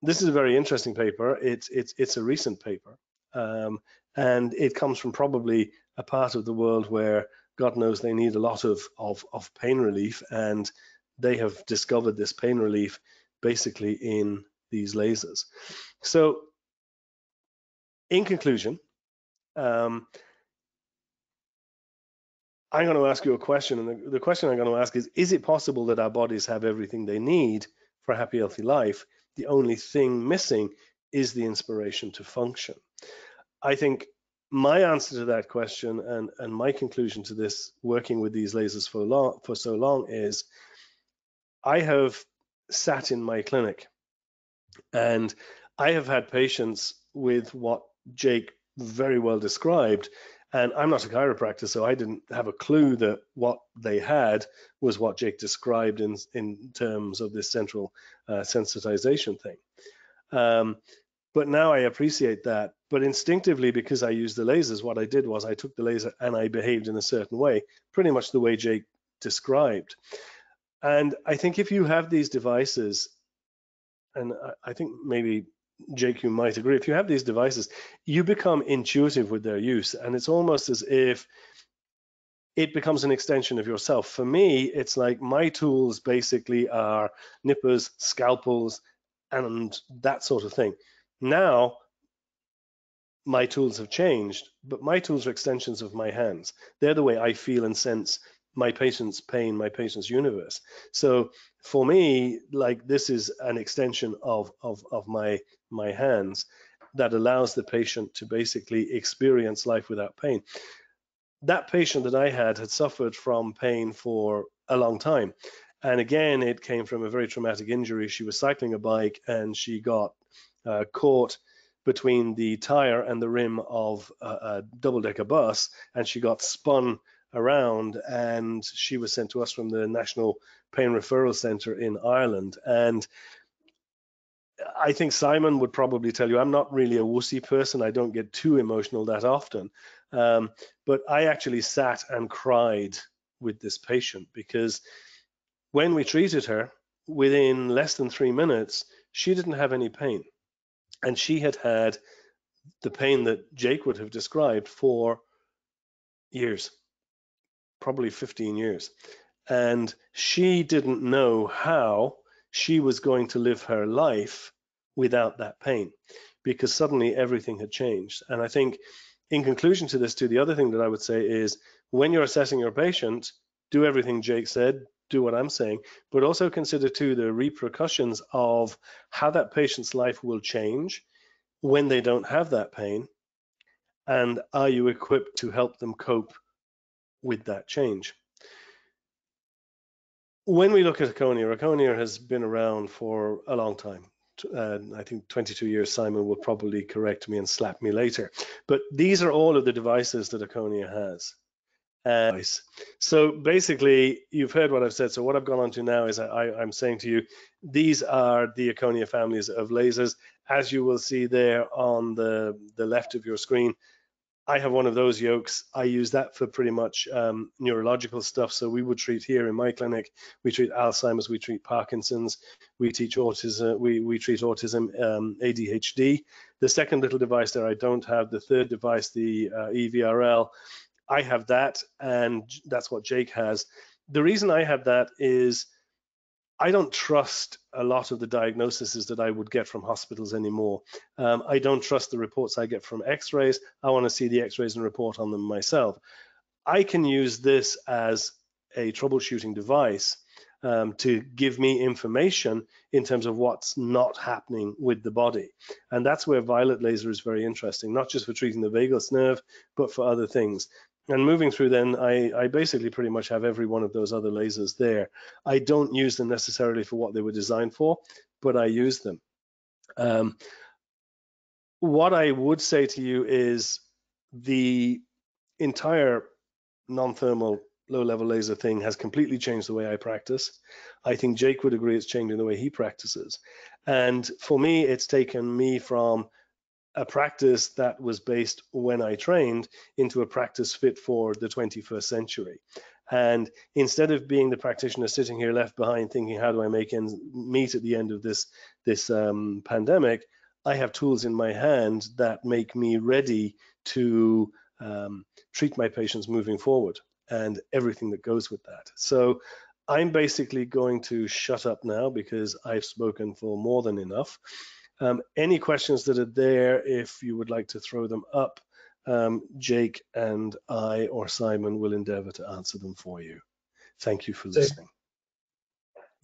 this is a very interesting paper. It's, it's, it's a recent paper um, and it comes from probably a part of the world where God knows they need a lot of, of, of pain relief and they have discovered this pain relief basically in these lasers. So in conclusion, um, I'm going to ask you a question, and the, the, question I'm going to ask is: Is it possible that our bodies have everything they need for a happy, healthy life? The only thing missing is the inspiration to function. I think my answer to that question and, and my conclusion to this, working with these lasers for long for so long, is I have sat in my clinic, and I have had patients with what Jake very well described and I'm not a chiropractor, so I didn't have a clue that what they had was what Jake described in, in terms of this central uh, sensitization thing. Um, but now I appreciate that. But instinctively, because I used the lasers, what I did was I took the laser and I behaved in a certain way, pretty much the way Jake described. And I think if you have these devices, and I think maybe Jake, you might agree, if you have these devices, you become intuitive with their use, and it's almost as if it becomes an extension of yourself. For me, it's like my tools basically are nippers, scalpels, and that sort of thing. Now, my tools have changed, but my tools are extensions of my hands. They're the way I feel and sense my patient's pain, my patient's universe. So for me, like this is an extension of, of, of my, my hands that allows the patient to basically experience life without pain. That patient that I had had suffered from pain for a long time. And again, it came from a very traumatic injury. She was cycling a bike and she got uh, caught between the tire and the rim of a, a double decker bus and she got spun around and she was sent to us from the National Pain Referral Centre in Ireland. And I think Simon would probably tell you I'm not really a wussy person. I don't get too emotional that often. Um, but I actually sat and cried with this patient because when we treated her, within less than three minutes, she didn't have any pain. And she had had the pain that Jake would have described for years probably 15 years. And she didn't know how she was going to live her life without that pain because suddenly everything had changed. And I think, in conclusion to this, too, the other thing that I would say is when you're assessing your patient, do everything Jake said, do what I'm saying, but also consider too the repercussions of how that patient's life will change when they don't have that pain. And are you equipped to help them cope with that change. When we look at Erchonia, Erchonia has been around for a long time. Uh, I think 22 years, Simon will probably correct me and slap me later. But these are all of the devices that Erchonia has. Uh, so basically, you've heard what I've said. So what I've gone on to now is I, am saying to you, these are the Erchonia families of lasers. As you will see there on the, the left of your screen, I have one of those yokes. I use that for pretty much um, neurological stuff. So we would treat here in my clinic, we treat Alzheimer's, we treat Parkinson's, we teach autism, we, we treat autism, um, ADHD. The second little device there I don't have. The third device, the uh, EVRL, I have that, and that's what Jake has. The reason I have that is I don't trust a lot of the diagnoses that I would get from hospitals anymore. Um, I don't trust the reports I get from x-rays. I want to see the x-rays and report on them myself. I can use this as a troubleshooting device um, to give me information in terms of what's not happening with the body. And that's where violet laser is very interesting, not just for treating the vagus nerve, but for other things. And moving through then, I, I basically pretty much have every one of those other lasers there. I don't use them necessarily for what they were designed for, but I use them. Um, what I would say to you is the entire non-thermal low-level laser thing has completely changed the way I practice. I think Jake would agree it's changing the way he practices. And for me, it's taken me from a practice that was based when I trained into a practice fit for the 21st century. And instead of being the practitioner sitting here left behind thinking, how do I make ends meet at the end of this, this um, pandemic, I have tools in my hand that make me ready to um, treat my patients moving forward and everything that goes with that. So I'm basically going to shut up now because I've spoken for more than enough. Um, any questions that are there, if you would like to throw them up, um, Jake and I or Simon will endeavor to answer them for you. Thank you for listening.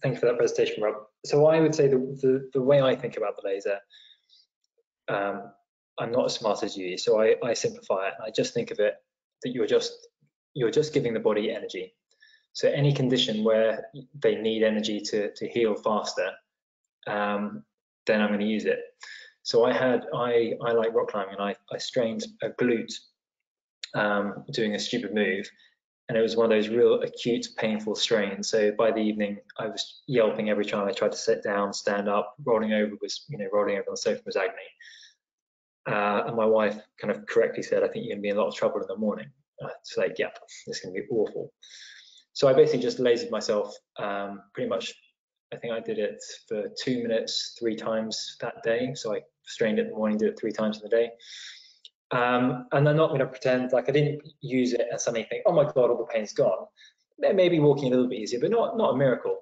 Thank you for that presentation, Rob. So I would say the, the, the way I think about the laser, um, I'm not as smart as you, so I, I simplify it. I just think of it that you're just you're just giving the body energy. So any condition where they need energy to, to heal faster, um, then I'm going to use it. So I had I I like rock climbing and I, I strained a glute um, doing a stupid move and it was one of those real acute painful strains. So by the evening i was yelping every time i tried to sit down stand up rolling over was you know rolling over on the sofa was agony. Uh, and my wife kind of correctly said i think you're going to be in a lot of trouble in the morning. Uh, it's like yeah it's going to be awful. So i basically just lasered myself um, pretty much i think i did it for two minutes three times that day so i strained it in the morning did it three times in the day um, and I'm not going to pretend like I didn't use it and suddenly think, oh my God, all the pain's gone. Maybe walking a little bit easier, but not, not a miracle.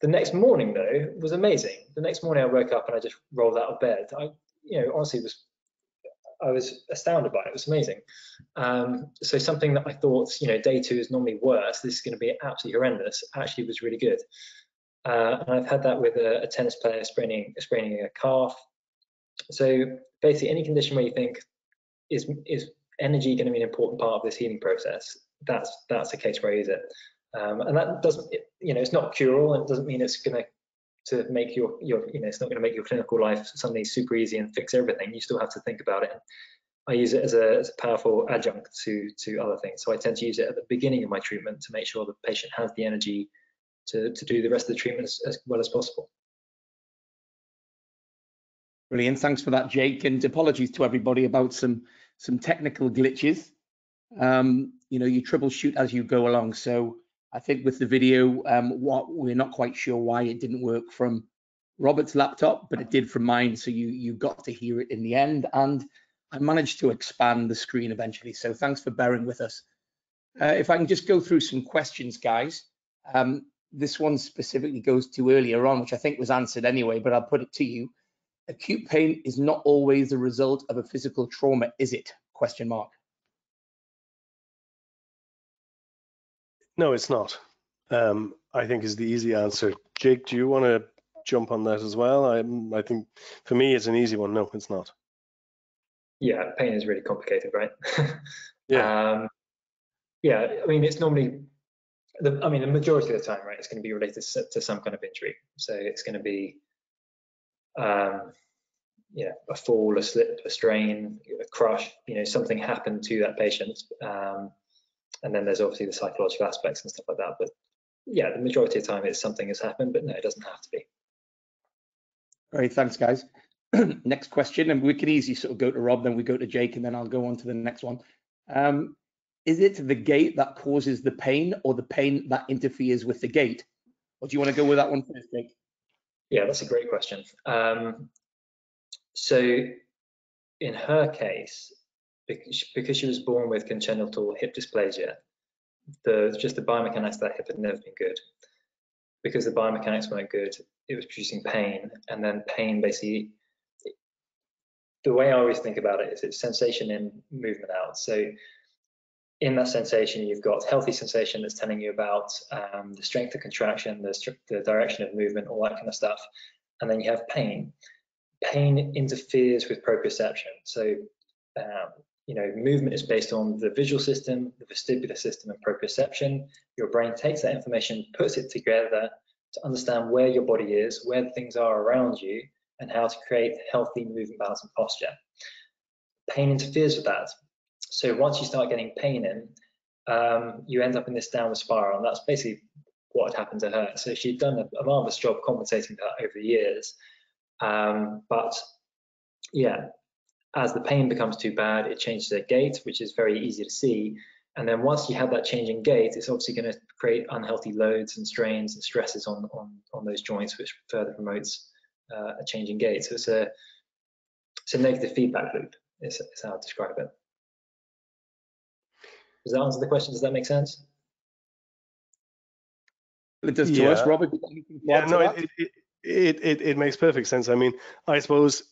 The next morning though was amazing. The next morning I woke up and I just rolled out of bed. I, you know, honestly was, I was astounded by it. It was amazing. Um, so something that I thought, you know, day two is normally worse. This is going to be absolutely horrendous. Actually was really good. Uh, and I've had that with a, a tennis player spraining, spraining a calf. So basically any condition where you think is is energy going to be an important part of this healing process? That's that's the case where I use it, um, and that doesn't you know it's not cure all, and it doesn't mean it's going to to make your your you know it's not going to make your clinical life suddenly super easy and fix everything. You still have to think about it. I use it as a, as a powerful adjunct to to other things. So I tend to use it at the beginning of my treatment to make sure the patient has the energy to to do the rest of the treatment as, as well as possible. Brilliant. Thanks for that, Jake. And apologies to everybody about some some technical glitches. Um, you know, you troubleshoot as you go along. So I think with the video, um, what we're not quite sure why it didn't work from Robert's laptop, but it did from mine. So you you got to hear it in the end, and I managed to expand the screen eventually. So thanks for bearing with us. Uh, if I can just go through some questions, guys. Um, this one specifically goes to earlier on, which I think was answered anyway, but I'll put it to you acute pain is not always the result of a physical trauma, is it? Question mark. No, it's not. Um, I think is the easy answer. Jake, do you want to jump on that as well? I, I think for me it's an easy one. No, it's not. Yeah, pain is really complicated, right? <laughs> Yeah. Um, yeah, I mean, it's normally, the, I mean, the majority of the time, right, it's going to be related to, some kind of injury. So it's going to be, um, a fall, a slip, a strain, a crush, you know, something happened to that patient. Um, and then there's obviously the psychological aspects and stuff like that. But yeah, the majority of the time it's something has happened, but no, it doesn't have to be. All right, thanks, guys. <clears throat> next question, and we can easily sort of go to Rob, then we go to Jake, and then I'll go on to the next one. Um, is it the gait that causes the pain or the pain that interferes with the gait? Or do you want to go with that one first, Jake? Yeah, that's a great question. Um, so in her case, because she was born with congenital hip dysplasia, the just the biomechanics of that hip had never been good. Because the biomechanics weren't good, it was producing pain, and then pain basically. The way I always think about it is it's sensation in, movement out. So in that sensation, you've got healthy sensation that's telling you about um, the strength of contraction, the, the direction of movement, all that kind of stuff. And then you have pain. Pain interferes with proprioception. So um, you know, movement is based on the visual system, the vestibular system, and proprioception. Your brain takes that information, puts it together to understand where your body is, where things are around you, and how to create healthy movement, balance, and posture. Pain interferes with that. So once you start getting pain in, um, you end up in this downward spiral, and that's basically what had happened to her. So she'd done a, a marvelous job compensating that over the years. Um, but yeah, as the pain becomes too bad, it changes their gait, which is very easy to see. And then once you have that change in gait, it's obviously going to create unhealthy loads and strains and stresses on, on, on those joints, which further promotes uh, a change in gait. So it's a, it's a negative feedback loop, is, is how I describe it. Does that answer the question? Does that make sense? It does to Yeah. us, Robert. you got anything to Yeah, no, it, it, it, it, it makes perfect sense. I mean, I suppose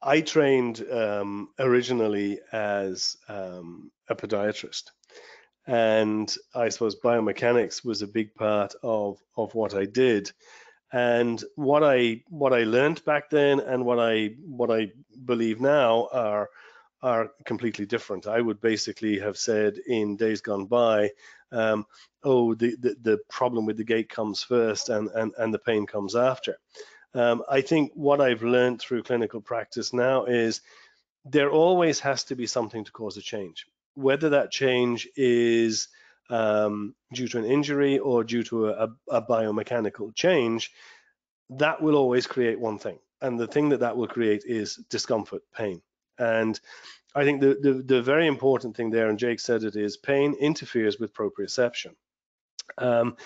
I trained um, originally as um, a podiatrist, and I suppose biomechanics was a big part of of what I did. And what I what I learned back then and what I what I believe now are are completely different. I would basically have said in days gone by, um, oh, the, the the problem with the gait comes first and and and the pain comes after. Um, I think what I've learned through clinical practice now is there always has to be something to cause a change, whether that change is um, due to an injury or due to a, a biomechanical change, that will always create one thing. And the thing that that will create is discomfort, pain. And I think the, the, the very important thing there, and Jake said it, is pain interferes with proprioception. Um,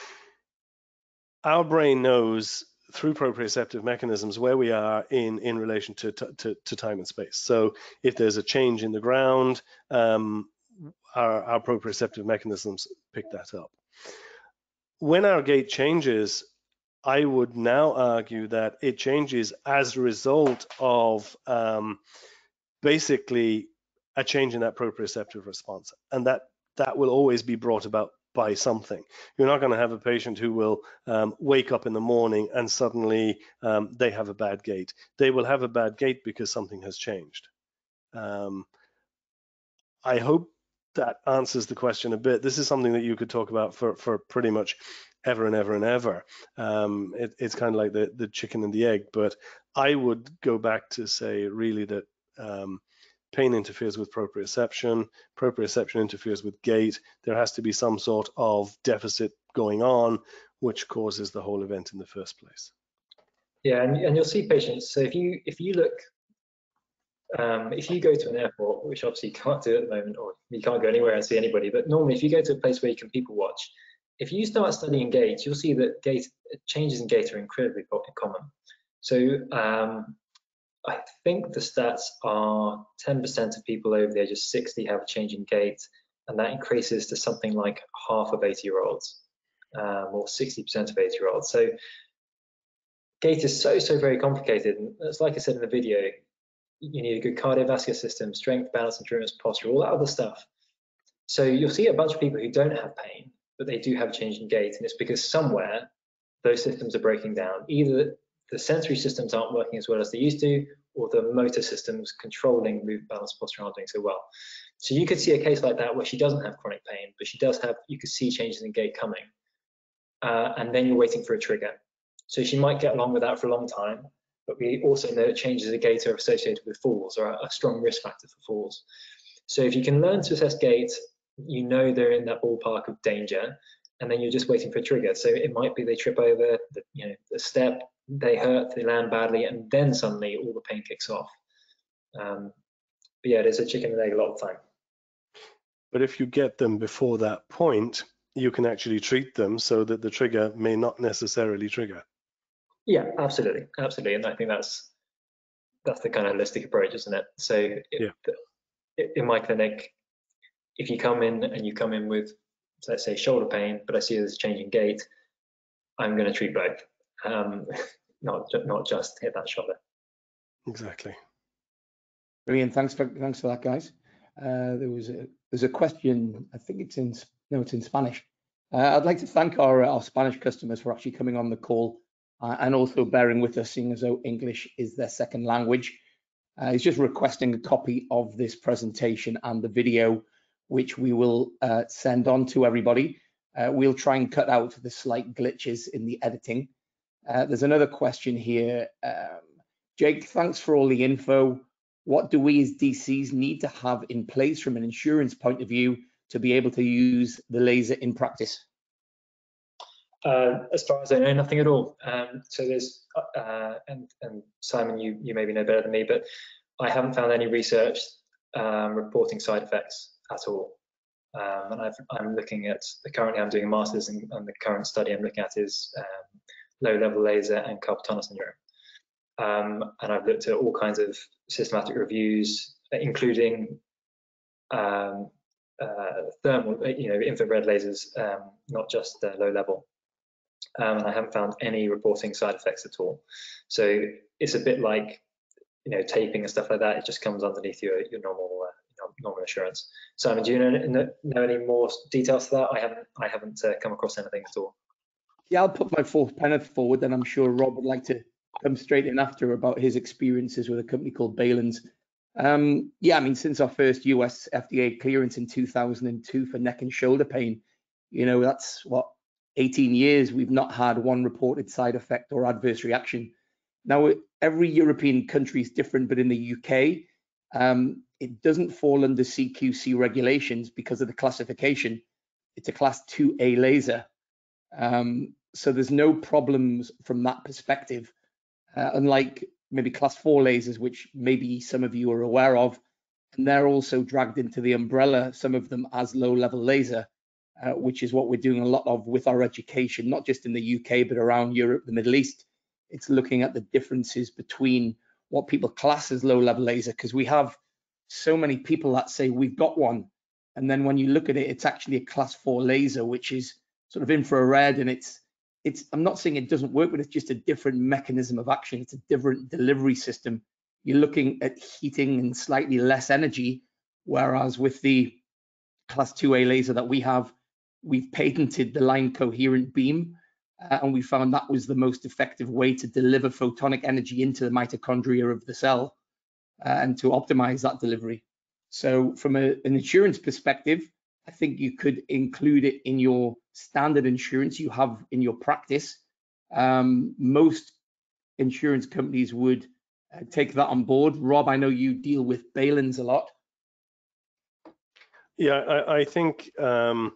our brain knows through proprioceptive mechanisms where we are in in relation to, to, to time and space. So if there's a change in the ground, um, our, our proprioceptive mechanisms pick that up. When our gait changes, I would now argue that it changes as a result of um, basically a change in that proprioceptive response, and that that will always be brought about by something. You're not going to have a patient who will um, wake up in the morning and suddenly um, they have a bad gait. They will have a bad gait because something has changed. Um, I hope that answers the question a bit. This is something that you could talk about for, for pretty much ever and ever and ever. Um, it, it's kind of like the, the chicken and the egg, but I would go back to say really that um, pain interferes with proprioception, proprioception interferes with gait. There has to be some sort of deficit going on, which causes the whole event in the first place. Yeah, and, and you'll see patients. So if you if you look, um, if you go to an airport, which obviously you can't do at the moment, or you can't go anywhere and see anybody, but normally if you go to a place where you can people watch, if you start studying gait, you'll see that gait changes in gait are incredibly common. So um, I think the stats are 10% of people over the age of 60 have a change in gait, and that increases to something like half of 80 year olds, um, or 60% of 80 year olds. So gait is so, so very complicated. And it's like I said in the video, you need a good cardiovascular system, strength, balance, endurance, posture, all that other stuff. So you'll see a bunch of people who don't have pain, but they do have a change in gait, and it's because somewhere those systems are breaking down. Either the sensory systems aren't working as well as they used to, or the motor systems controlling movement, balance, posture aren't doing so well. So you could see a case like that where she doesn't have chronic pain, but she does have, you could see changes in gait coming. Uh, and then you're waiting for a trigger. So she might get along with that for a long time, but we also know that changes in gait are associated with falls or a strong risk factor for falls. So if you can learn to assess gait, you know they're in that ballpark of danger, and then you're just waiting for a trigger. So it might be they trip over the, you know, the step, they hurt, they land badly, and then suddenly all the pain kicks off. Um, but yeah, there's a chicken and egg a lot of time. But if you get them before that point, you can actually treat them so that the trigger may not necessarily trigger. Yeah, absolutely, absolutely, and I think that's that's the kind of holistic approach, isn't it? So it, yeah. in my clinic, if you come in and you come in with, let's say, shoulder pain, but I see there's a change in gait, I'm going to treat both, um, <laughs> not not just hit that shoulder. Exactly. Brilliant. Thanks for thanks for that, guys. Uh, there was a there's a question. I think it's in no, it's in Spanish. Uh, I'd like to thank our our Spanish customers for actually coming on the call uh, and also bearing with us, seeing as though English is their second language. Uh, he's just requesting a copy of this presentation and the video, which we will uh, send on to everybody. Uh, we'll try and cut out the slight glitches in the editing. Uh, there's another question here. Um, Jake, thanks for all the info. What do we as DCs need to have in place from an insurance point of view to be able to use the laser in practice? Uh, as far as I know, nothing at all. Um, so there's, uh, and, and, Simon, you, you maybe know better than me, but I haven't found any research um, reporting side effects at all. Um, and i am looking at, currently I'm doing a master's and, and, the current study I'm looking at is um, low level laser and carpal tunnel syndrome. Um, and I've looked at all kinds of systematic reviews, including um, uh, thermal, you know, infrared lasers, um, not just low level. Um, and I haven't found any reporting side effects at all. So it's a bit like, you know, taping and stuff like that. It just comes underneath your your normal uh, normal insurance. Simon, do you know, know any more details to that? I haven't I haven't uh, come across anything at all. Yeah, I'll put my fourth pen forward, and I'm sure Rob would like to come straight in after about his experiences with a company called Balens. Um, yeah, I mean, since our first US FDA clearance in 2002 for neck and shoulder pain, you know, that's what 18 years we've not had one reported side effect or adverse reaction. Now, every European country is different, but in the UK, um, it doesn't fall under CQC regulations because of the classification. It's a class 2A laser. Um, so there's no problems from that perspective uh, unlike maybe class four lasers, which maybe some of you are aware of. And they're also dragged into the umbrella, some of them as low level laser, uh, which is what we're doing a lot of with our education, not just in the UK, but around Europe, the Middle East. It's looking at the differences between what people class as low level laser, because we have so many people that say we've got one. And then when you look at it, it's actually a class four laser, which is sort of infrared and it's it's I'm not saying it doesn't work, but it's just a different mechanism of action. It's a different delivery system. You're looking at heating and slightly less energy, whereas with the class 2A laser that we have, we've patented the line coherent beam, uh, and we found that was the most effective way to deliver photonic energy into the mitochondria of the cell uh, and to optimize that delivery. So from a, an insurance perspective, I think you could include it in your standard insurance you have in your practice. Um, most insurance companies would uh, take that on board. Rob, I know you deal with Balens a lot. Yeah, I, I think um,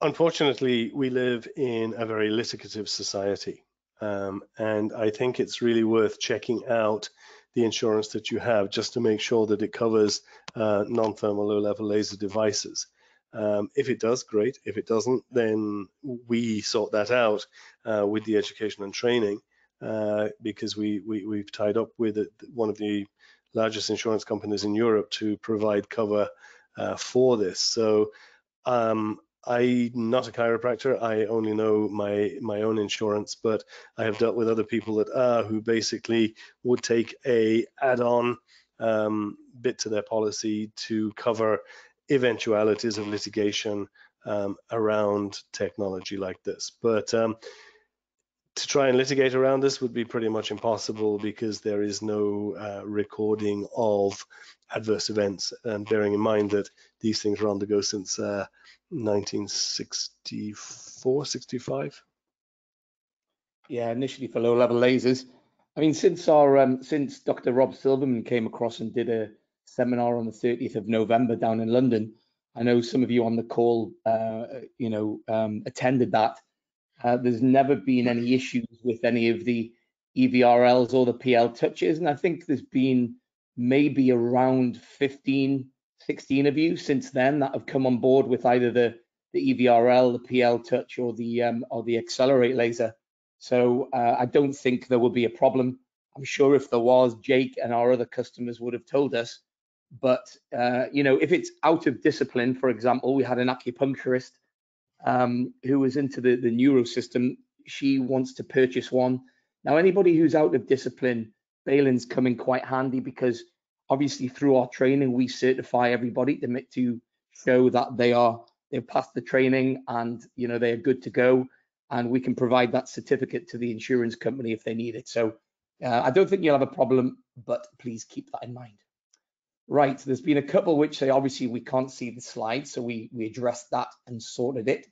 unfortunately we live in a very litigative society. Um, and I think it's really worth checking out the insurance that you have just to make sure that it covers uh, non-thermal low-level laser devices. Um, if it does, great. If it doesn't, then we sort that out uh, with the education and training uh, because we, we, have tied up with one of the largest insurance companies in Europe to provide cover uh, for this. So um, I'm not a chiropractor. I only know my my own insurance, but I have dealt with other people that are who basically would take a add-on um, bit to their policy to cover eventualities of litigation um, around technology like this. But um, to try and litigate around this would be pretty much impossible because there is no uh, recording of adverse events. And bearing in mind that these things are on the go since uh, 1964, 65. Yeah, initially for low-level lasers. I mean, since our um, since Dr. Rob Silverman came across and did a seminar on the 30th of November down in London, I know some of you on the call, uh, you know, um, attended that. Uh, there's never been any issues with any of the EVRLs or the PL touches, and I think there's been maybe around 15 16 of you since then that have come on board with either the the EVRL, the PL Touch, or the um, or the Accelerate laser. So uh, I don't think there will be a problem. I'm sure if there was, Jake and our other customers would have told us. But uh, you know, if it's out of discipline, for example, we had an acupuncturist um, who was into the the neuro system. She wants to purchase one. Now, anybody who's out of discipline, Balen's coming quite handy because obviously through our training we certify everybody to to show that they are they've passed the training and you know they are good to go and we can provide that certificate to the insurance company if they need it so Uh, I don't think you'll have a problem, but please keep that in mind. Right, there's been a couple which say obviously we can't see the slide, so we, we addressed that and sorted it.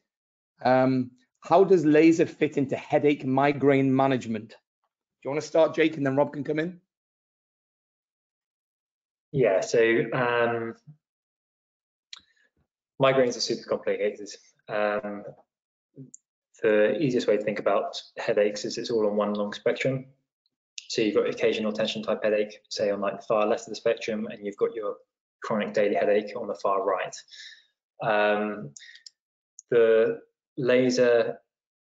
Um, how does laser fit into headache migraine management? Do you want to start, Jake, and then Rob can come in? Yeah, so um, migraines are super complicated. Um, the easiest way to think about headaches is it's all on one long spectrum. So you've got occasional tension type headache, say on like the far left of the spectrum, and you've got your chronic daily headache on the far right. Um, the laser,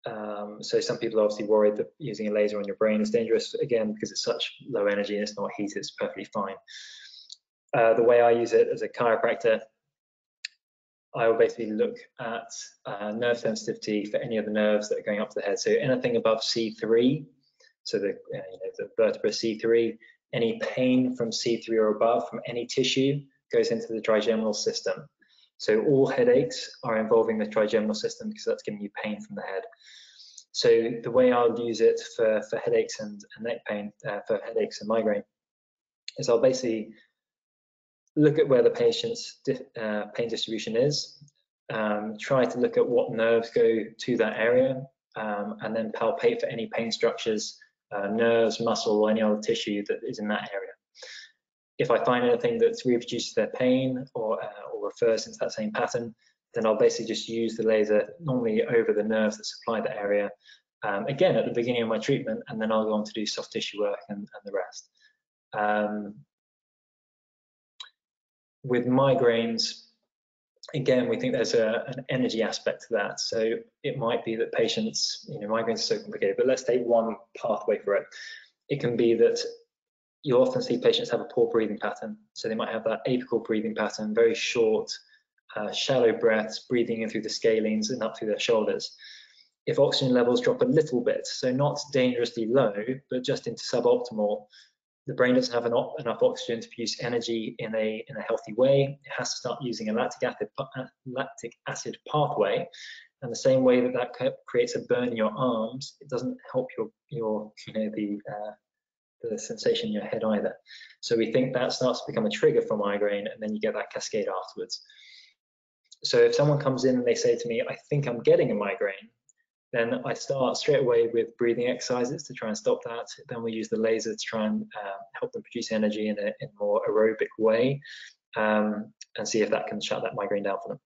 um, so some people are obviously worried that using a laser on your brain is dangerous, again, because it's such low energy and it's not heated, it's perfectly fine. Uh, the way I use it as a chiropractor, I will basically look at uh, nerve sensitivity for any of the nerves that are going up to the head. So anything above C3, so the, uh, you know, the vertebra C3, any pain from C3 or above from any tissue goes into the trigeminal system. So all headaches are involving the trigeminal system because that's giving you pain from the head. So the way I'll use it for, for headaches and, and neck pain, uh, for headaches and migraine, is I'll basically look at where the patient's uh, pain distribution is, um, try to look at what nerves go to that area, um, and then palpate for any pain structures, uh, nerves, muscle, or any other tissue that is in that area. If I find anything that reproduces their pain or, uh, or refers into that same pattern, then I'll basically just use the laser normally over the nerves that supply the area, um, again at the beginning of my treatment, and then I'll go on to do soft tissue work and, and the rest. Um, with migraines, again, we think there's a, an energy aspect to that. So it might be that patients, you know, migraines are so complicated, but let's take one pathway for it. It can be that you often see patients have a poor breathing pattern. So they might have that apical breathing pattern, very short, uh, shallow breaths, breathing in through the scalenes and up through their shoulders. If oxygen levels drop a little bit, so not dangerously low, but just into suboptimal, the brain doesn't have enough, enough oxygen to produce energy in a in a healthy way. It has to start using a lactic acid lactic acid pathway, and the same way that that creates a burn in your arms, it doesn't help your your you know the uh, the sensation in your head either. So we think that starts to become a trigger for migraine, and then you get that cascade afterwards. So if someone comes in and they say to me, "I think I'm getting a migraine," Then I start straight away with breathing exercises to try and stop that. Then we use the laser to try and uh, help them produce energy in a, in a more aerobic way um, and see if that can shut that migraine down for them.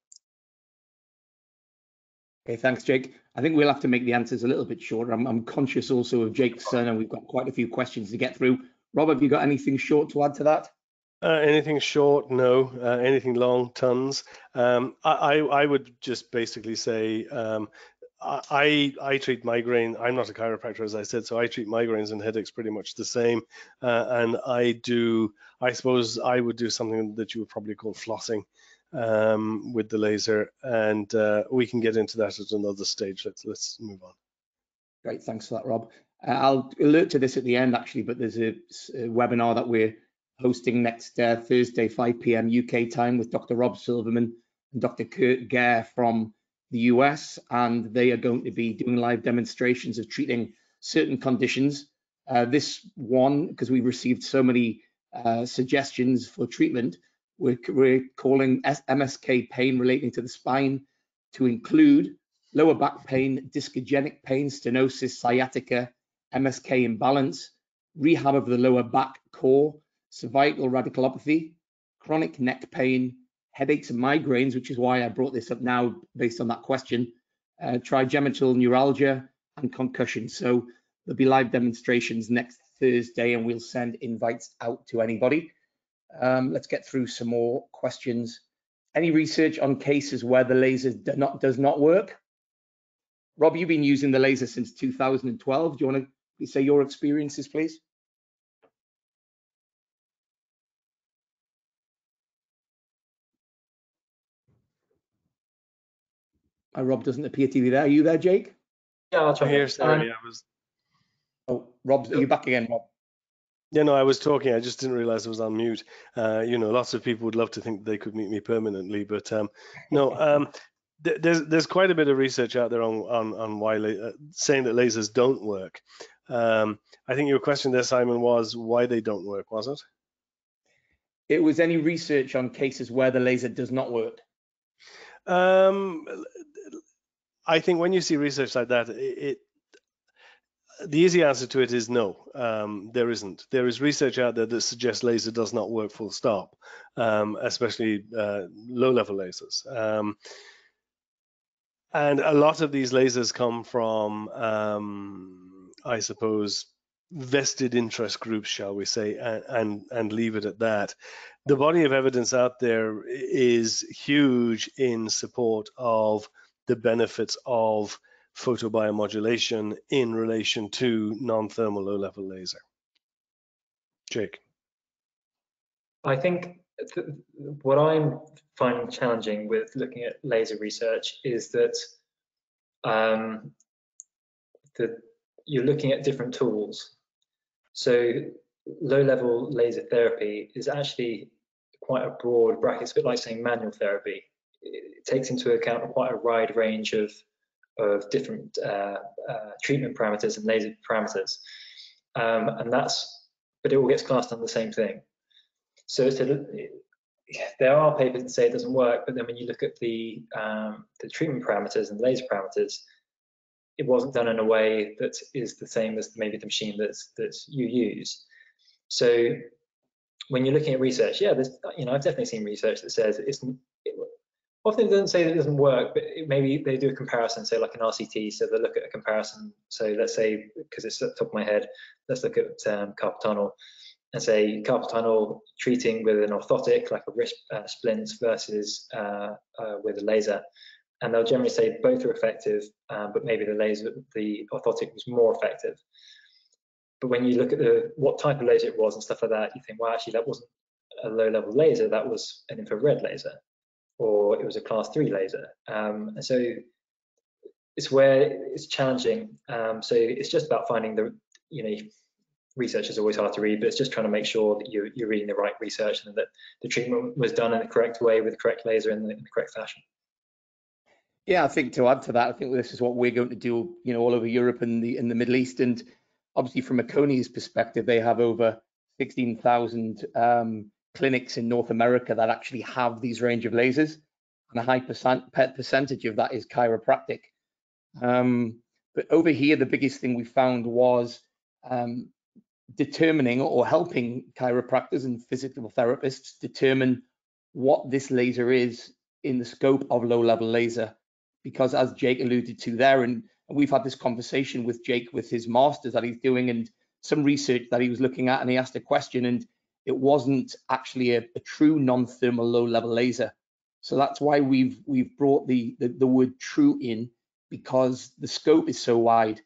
Okay, thanks, Jake. I think we'll have to make the answers a little bit shorter. I'm, I'm conscious also of Jake's son, and we've got quite a few questions to get through. Rob, have you got anything short to add to that? Uh, anything short, no. Uh, anything long, tons. Um, I, I, would just basically say um, I I treat migraine. I'm not a chiropractor, as I said, so I treat migraines and headaches pretty much the same. Uh, and I do. I suppose I would do something that you would probably call flossing um, with the laser, and uh, we can get into that at another stage. Let's let's move on. Great, thanks for that, Rob. Uh, I'll alert to this at the end actually, but there's a, a webinar that we're hosting next uh, Thursday, 5 p.m. UK time with Dr. Rob Silverman and Dr. Kurt Gare from the US, and they are going to be doing live demonstrations of treating certain conditions. Uh, this one, because we received so many uh, suggestions for treatment, we're, we're calling MSK pain relating to the spine to include lower back pain, discogenic pain, stenosis, sciatica, MSK imbalance, rehab of the lower back core, cervical radiculopathy, chronic neck pain, headaches and migraines, which is why I brought this up now based on that question, uh, neuralgia and concussion. So there'll be live demonstrations next Thursday and we'll send invites out to anybody. Um, let's get through some more questions. Any research on cases where the laser do not, does not work? Rob, you've been using the laser since 2012. Do you want to say your experiences, please? Uh, Rob doesn't appear to be there. Are you there, Jake? Yeah, I'll try. Here, sorry, um, I was. Oh, Rob, are you back again, Rob? Yeah, no, I was talking. I just didn't realize I was on mute. Uh, you know, lots of people would love to think they could meet me permanently, but um, no. <laughs> Um, th there's there's quite a bit of research out there on on on why uh, saying that lasers don't work. Um, I think your question there, Simon, was why they don't work, was it? It was any research on cases where the laser does not work. Um, I think when you see research like that, it, it the easy answer to it is no, um, there isn't. There is research out there that suggests laser does not work full stop, um, especially uh, low-level lasers. Um, and a lot of these lasers come from, um, I suppose, vested interest groups, shall we say, and, and, leave it at that. The body of evidence out there is huge in support of the benefits of photobiomodulation in relation to non-thermal low-level laser. Jake. I think what I'm finding challenging with looking at laser research is that um, the, you're looking at different tools. So low-level laser therapy is actually quite a broad bracket. It's a bit like saying manual therapy. It takes into account quite a wide range of of different uh, uh, treatment parameters and laser parameters, um, and that's but it all gets classed on the same thing. So a, there are papers that say it doesn't work, but then when you look at the um, the treatment parameters and laser parameters, it wasn't done in a way that is the same as maybe the machine that's that you use. So when you're looking at research, yeah, there's you know I've definitely seen research that says it's it, often it doesn't say that it doesn't work, but maybe they do a comparison, say like an RCT, so they look at a comparison. So let's say because it's at the top of my head, let's look at um, carpal tunnel and say carpal tunnel treating with an orthotic like a wrist uh, splint versus uh, uh, with a laser and they'll generally say both are effective, um, but maybe the laser, the orthotic was more effective. But when you look at the what type of laser it was and stuff like that, you think, well, actually, that wasn't a low-level laser. That was an infrared laser, or it was a class three laser. Um, and so it's where it's challenging. Um, so it's just about finding the, you know, research is always hard to read, but it's just trying to make sure that you're, you're reading the right research and that the treatment was done in the correct way with the correct laser in the, in the correct fashion. Yeah, I think to add to that, I think this is what we're going to do, you know, all over Europe and the in the Middle East. And obviously, from Erchonia's perspective, they have over 16,000 um, clinics in North America that actually have these range of lasers, and a high percent percentage of that is chiropractic. Um, but over here, the biggest thing we found was um, determining or helping chiropractors and physical therapists determine what this laser is in the scope of low level laser because as Jake alluded to there, and, we've had this conversation with Jake with his masters that he's doing and some research that he was looking at, and he asked a question, and it wasn't actually a, a true non-thermal low-level laser. So that's why we've we've brought the, the, the word true in because the scope is so wide.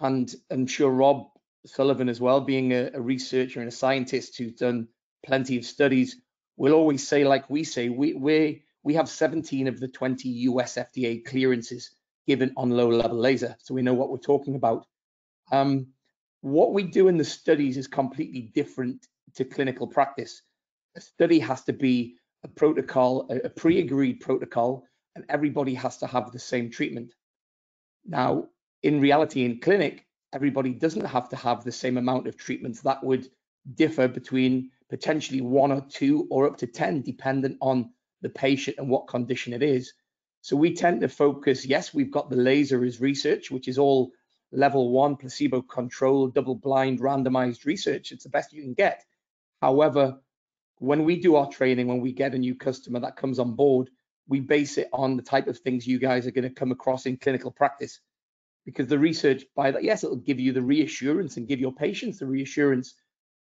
And I'm sure Rob Sullivan as well, being a, a researcher and a scientist who's done plenty of studies, will always say, like we say, we we we have 17 of the 20 US FDA clearances given on low level laser. So we know what we're talking about. Um, what we do in the studies is completely different to clinical practice. A study has to be a protocol, a, a pre-agreed protocol, and everybody has to have the same treatment. Now, in reality, in clinic, everybody doesn't have to have the same amount of treatments. That would differ between potentially one or two or up to 10, dependent on the patient and what condition it is. So we tend to focus, yes, we've got the laser as research, which is all level one, placebo controlled, double blind, randomized research. It's the best you can get. However, when we do our training, when we get a new customer that comes on board, we base it on the type of things you guys are going to come across in clinical practice. Because the research, by that, yes, it'll give you the reassurance and give your patients the reassurance,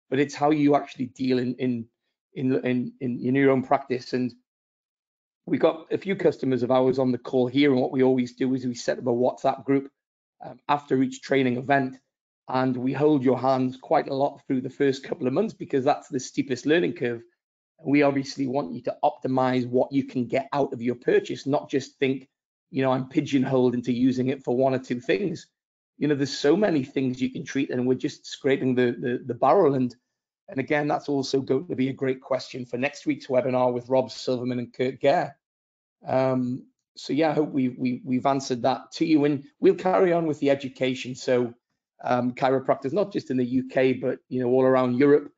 but it's how you actually deal in in in in, in your own practice. And we got a few customers of ours on the call here, and what we always do is we set up a WhatsApp group um, after each training event, and we hold your hands quite a lot through the first couple of months because that's the steepest learning curve. We obviously want you to optimize what you can get out of your purchase, not just think, you know, I'm pigeonholed into using it for one or two things. You know, there's so many things you can treat, and we're just scraping the the, the barrel. And and again, that's also going to be a great question for next week's webinar with Rob Silverman and Kurt Gare. Um, so yeah, I hope we, we, we've answered that to you and we'll carry on with the education. So um, chiropractors, not just in the UK, but you know all around Europe.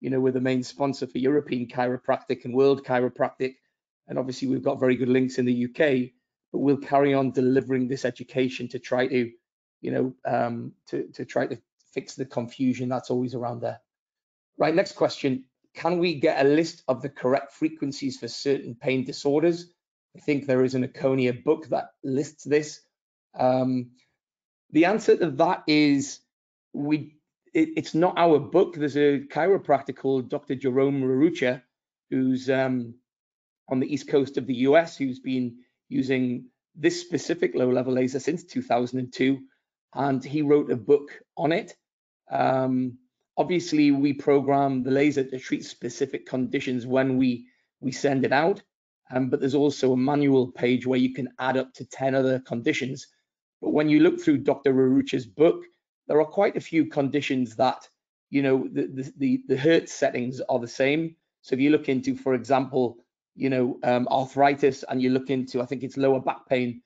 You know, we're the main sponsor for European Chiropractic and World Chiropractic, and obviously we've got very good links in the UK. But we'll carry on delivering this education to try to, you know, um, to to try to fix the confusion that's always around there. Right, next question. Can we get a list of the correct frequencies for certain pain disorders? I think there is an Erchonia book that lists this. Um, the answer to that is we. It, it's not our book. There's a chiropractor called Dr. Jerome Rerucha, who's um, on the east coast of the US, who's been using this specific low-level laser since 2002, and he wrote a book on it. Um, obviously, we program the laser to treat specific conditions when we we send it out, um, but there's also a manual page where you can add up to 10 other conditions but when you look through Dr. Rerucha's book, there are quite a few conditions that, you know, the, the, the, the Hertz settings are the same. So if you look into, for example, you know, um, arthritis and you look into, I think it's lower back pain,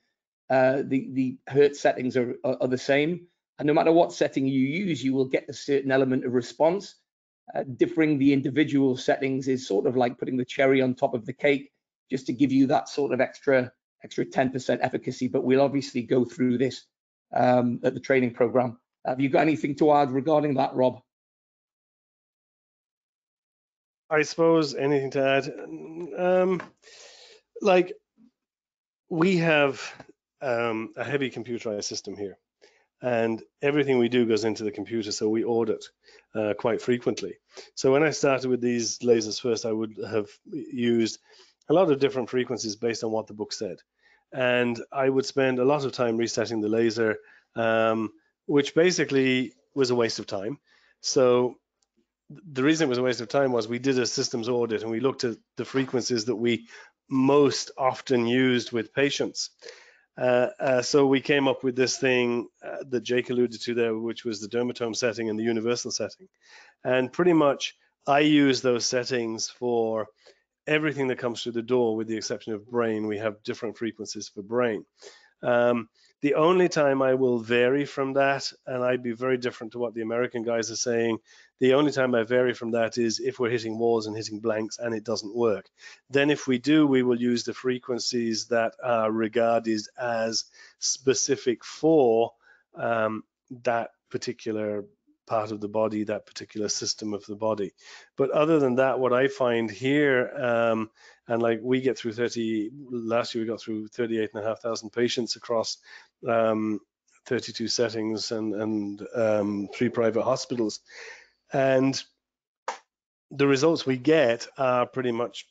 uh, the, the Hertz settings are, are, are, the same. And no matter what setting you use, you will get a certain element of response. Uh, differing the individual settings is sort of like putting the cherry on top of the cake, just to give you that sort of extra extra 10% efficacy, but we'll obviously go through this um, at the training program. Have you got anything to add regarding that, Rob? I suppose anything to add. Um, like we have um, a heavy computerized system here, and everything we do goes into the computer, so we audit uh, quite frequently. So when I started with these lasers first, I would have used a lot of different frequencies based on what the book said. And I would spend a lot of time resetting the laser, um, which basically was a waste of time. So the reason it was a waste of time was we did a systems audit and we looked at the frequencies that we most often used with patients. Uh, uh, so we came up with this thing uh, that Jake alluded to there, which was the dermatome setting and the universal setting. And pretty much I use those settings for everything that comes through the door, with the exception of brain, we have different frequencies for brain. Um, the only time I will vary from that, and I'd be very different to what the American guys are saying, the only time I vary from that is if we're hitting walls and hitting blanks and it doesn't work. Then if we do, we will use the frequencies that are regarded as specific for um, that particular part of the body, that particular system of the body. But other than that, what I find here, um, and like we get through 30, last year we got through 38 and a half thousand patients across um, 32 settings and, and um, three private hospitals. And the results we get are pretty much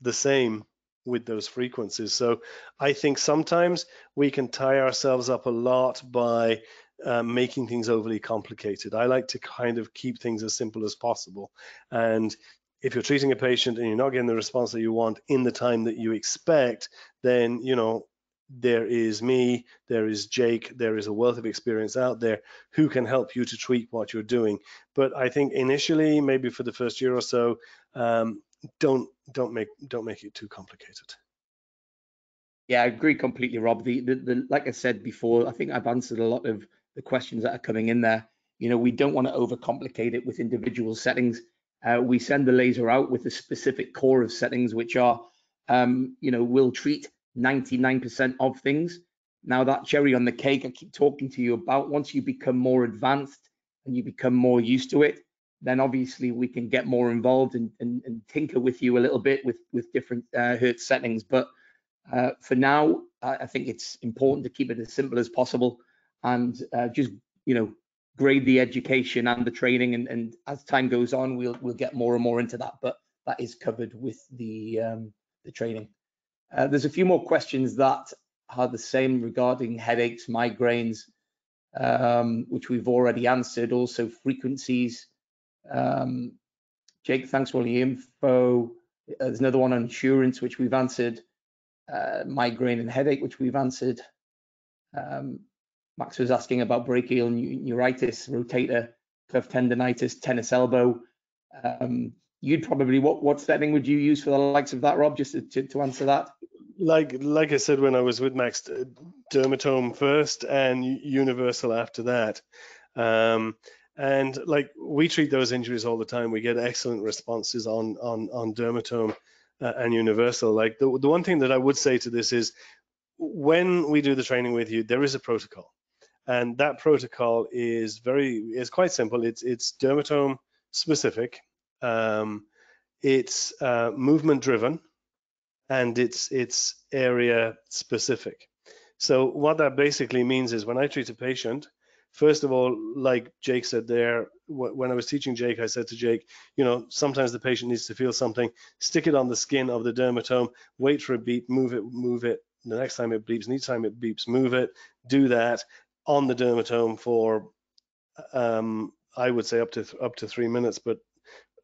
the same with those frequencies. So I think sometimes we can tie ourselves up a lot by uh, making things overly complicated. I like to kind of keep things as simple as possible. And if you're treating a patient and you're not getting the response that you want in the time that you expect, then you know there is me, there is Jake, there is a wealth of experience out there who can help you to tweak what you're doing. But I think initially, maybe for the first year or so, um, don't don't make don't make it too complicated. Yeah, I agree completely, Rob. The, the, the like I said before, I think I've answered a lot of the questions that are coming in there. You know, we don't want to overcomplicate it with individual settings. Uh, we send the laser out with a specific core of settings, which are, um, you know, will treat 99% of things. Now that cherry on the cake I keep talking to you about, once you become more advanced and you become more used to it, then obviously we can get more involved and, and, and tinker with you a little bit with, with different uh, hertz settings. But uh, for now, I think it's important to keep it as simple as possible and uh, just you know grade the education and the training and, and as time goes on we'll we'll get more and more into that but that is covered with the um, the training. Uh, there's a few more questions that are the same regarding headaches migraines um, which we've already answered also frequencies. Um, Jake thanks for all the info. Uh, there's another one on insurance which we've answered. Uh, migraine and headache which we've answered. Um, Max was asking about brachial neuritis, rotator cuff tendonitis, tennis elbow. Um, you'd probably what what setting would you use for the likes of that, Rob? Just to, to, answer that. like like I said when I was with Max, dermatome first and universal after that. Um, and like we treat those injuries all the time. We get excellent responses on on on dermatome uh, and universal. Like the the one thing that I would say to this is when we do the training with you, there is a protocol, and that protocol is very is quite simple. It's it's dermatome specific. Um, it's uh, movement driven and it's it's area specific. So what that basically means is when I treat a patient, first of all, like Jake said there, when I was teaching Jake, I said to Jake, you know, sometimes the patient needs to feel something, stick it on the skin of the dermatome, wait for a beep, move it, move it. The next time it beeps, each time it beeps, move it, do that on the dermatome for, um, I would say up to up to three minutes, but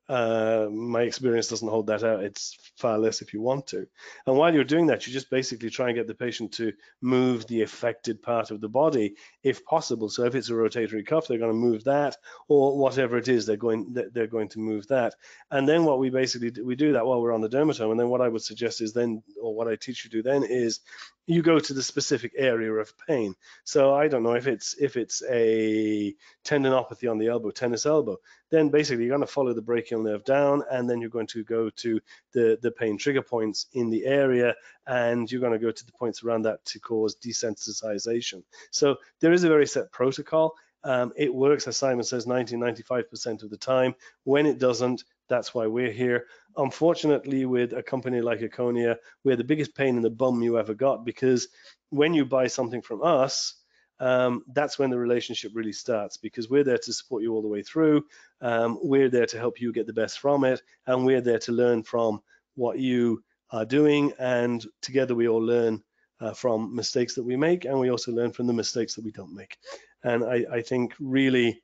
uh, my experience doesn't hold that out. It's far less if you want to. And while you're doing that, you just basically try and get the patient to move the affected part of the body if possible. So if it's a rotatory cuff, they're going to move that, or whatever it is, they're going they're going to move that. And then what we basically do, we do that while we're on the dermatome. And then what I would suggest is then, or what I teach you to do then is you go to the specific area of pain. So I don't know if it's if it's a tendinopathy on the elbow, tennis elbow, then basically you're going to follow the brachial nerve down, and then you're going to go to the the pain trigger points in the area, and you're going to go to the points around that to cause desensitization. So there is a very set protocol. Um, it works, as Simon says, 90, 95% of the time. When it doesn't, that's why we're here. Unfortunately, with a company like Erchonia, we're the biggest pain in the bum you ever got because when you buy something from us, um, that's when the relationship really starts because we're there to support you all the way through. Um, we're there to help you get the best from it, and we're there to learn from what you are doing. And together, we all learn uh, from mistakes that we make, and we also learn from the mistakes that we don't make. And I, I think really,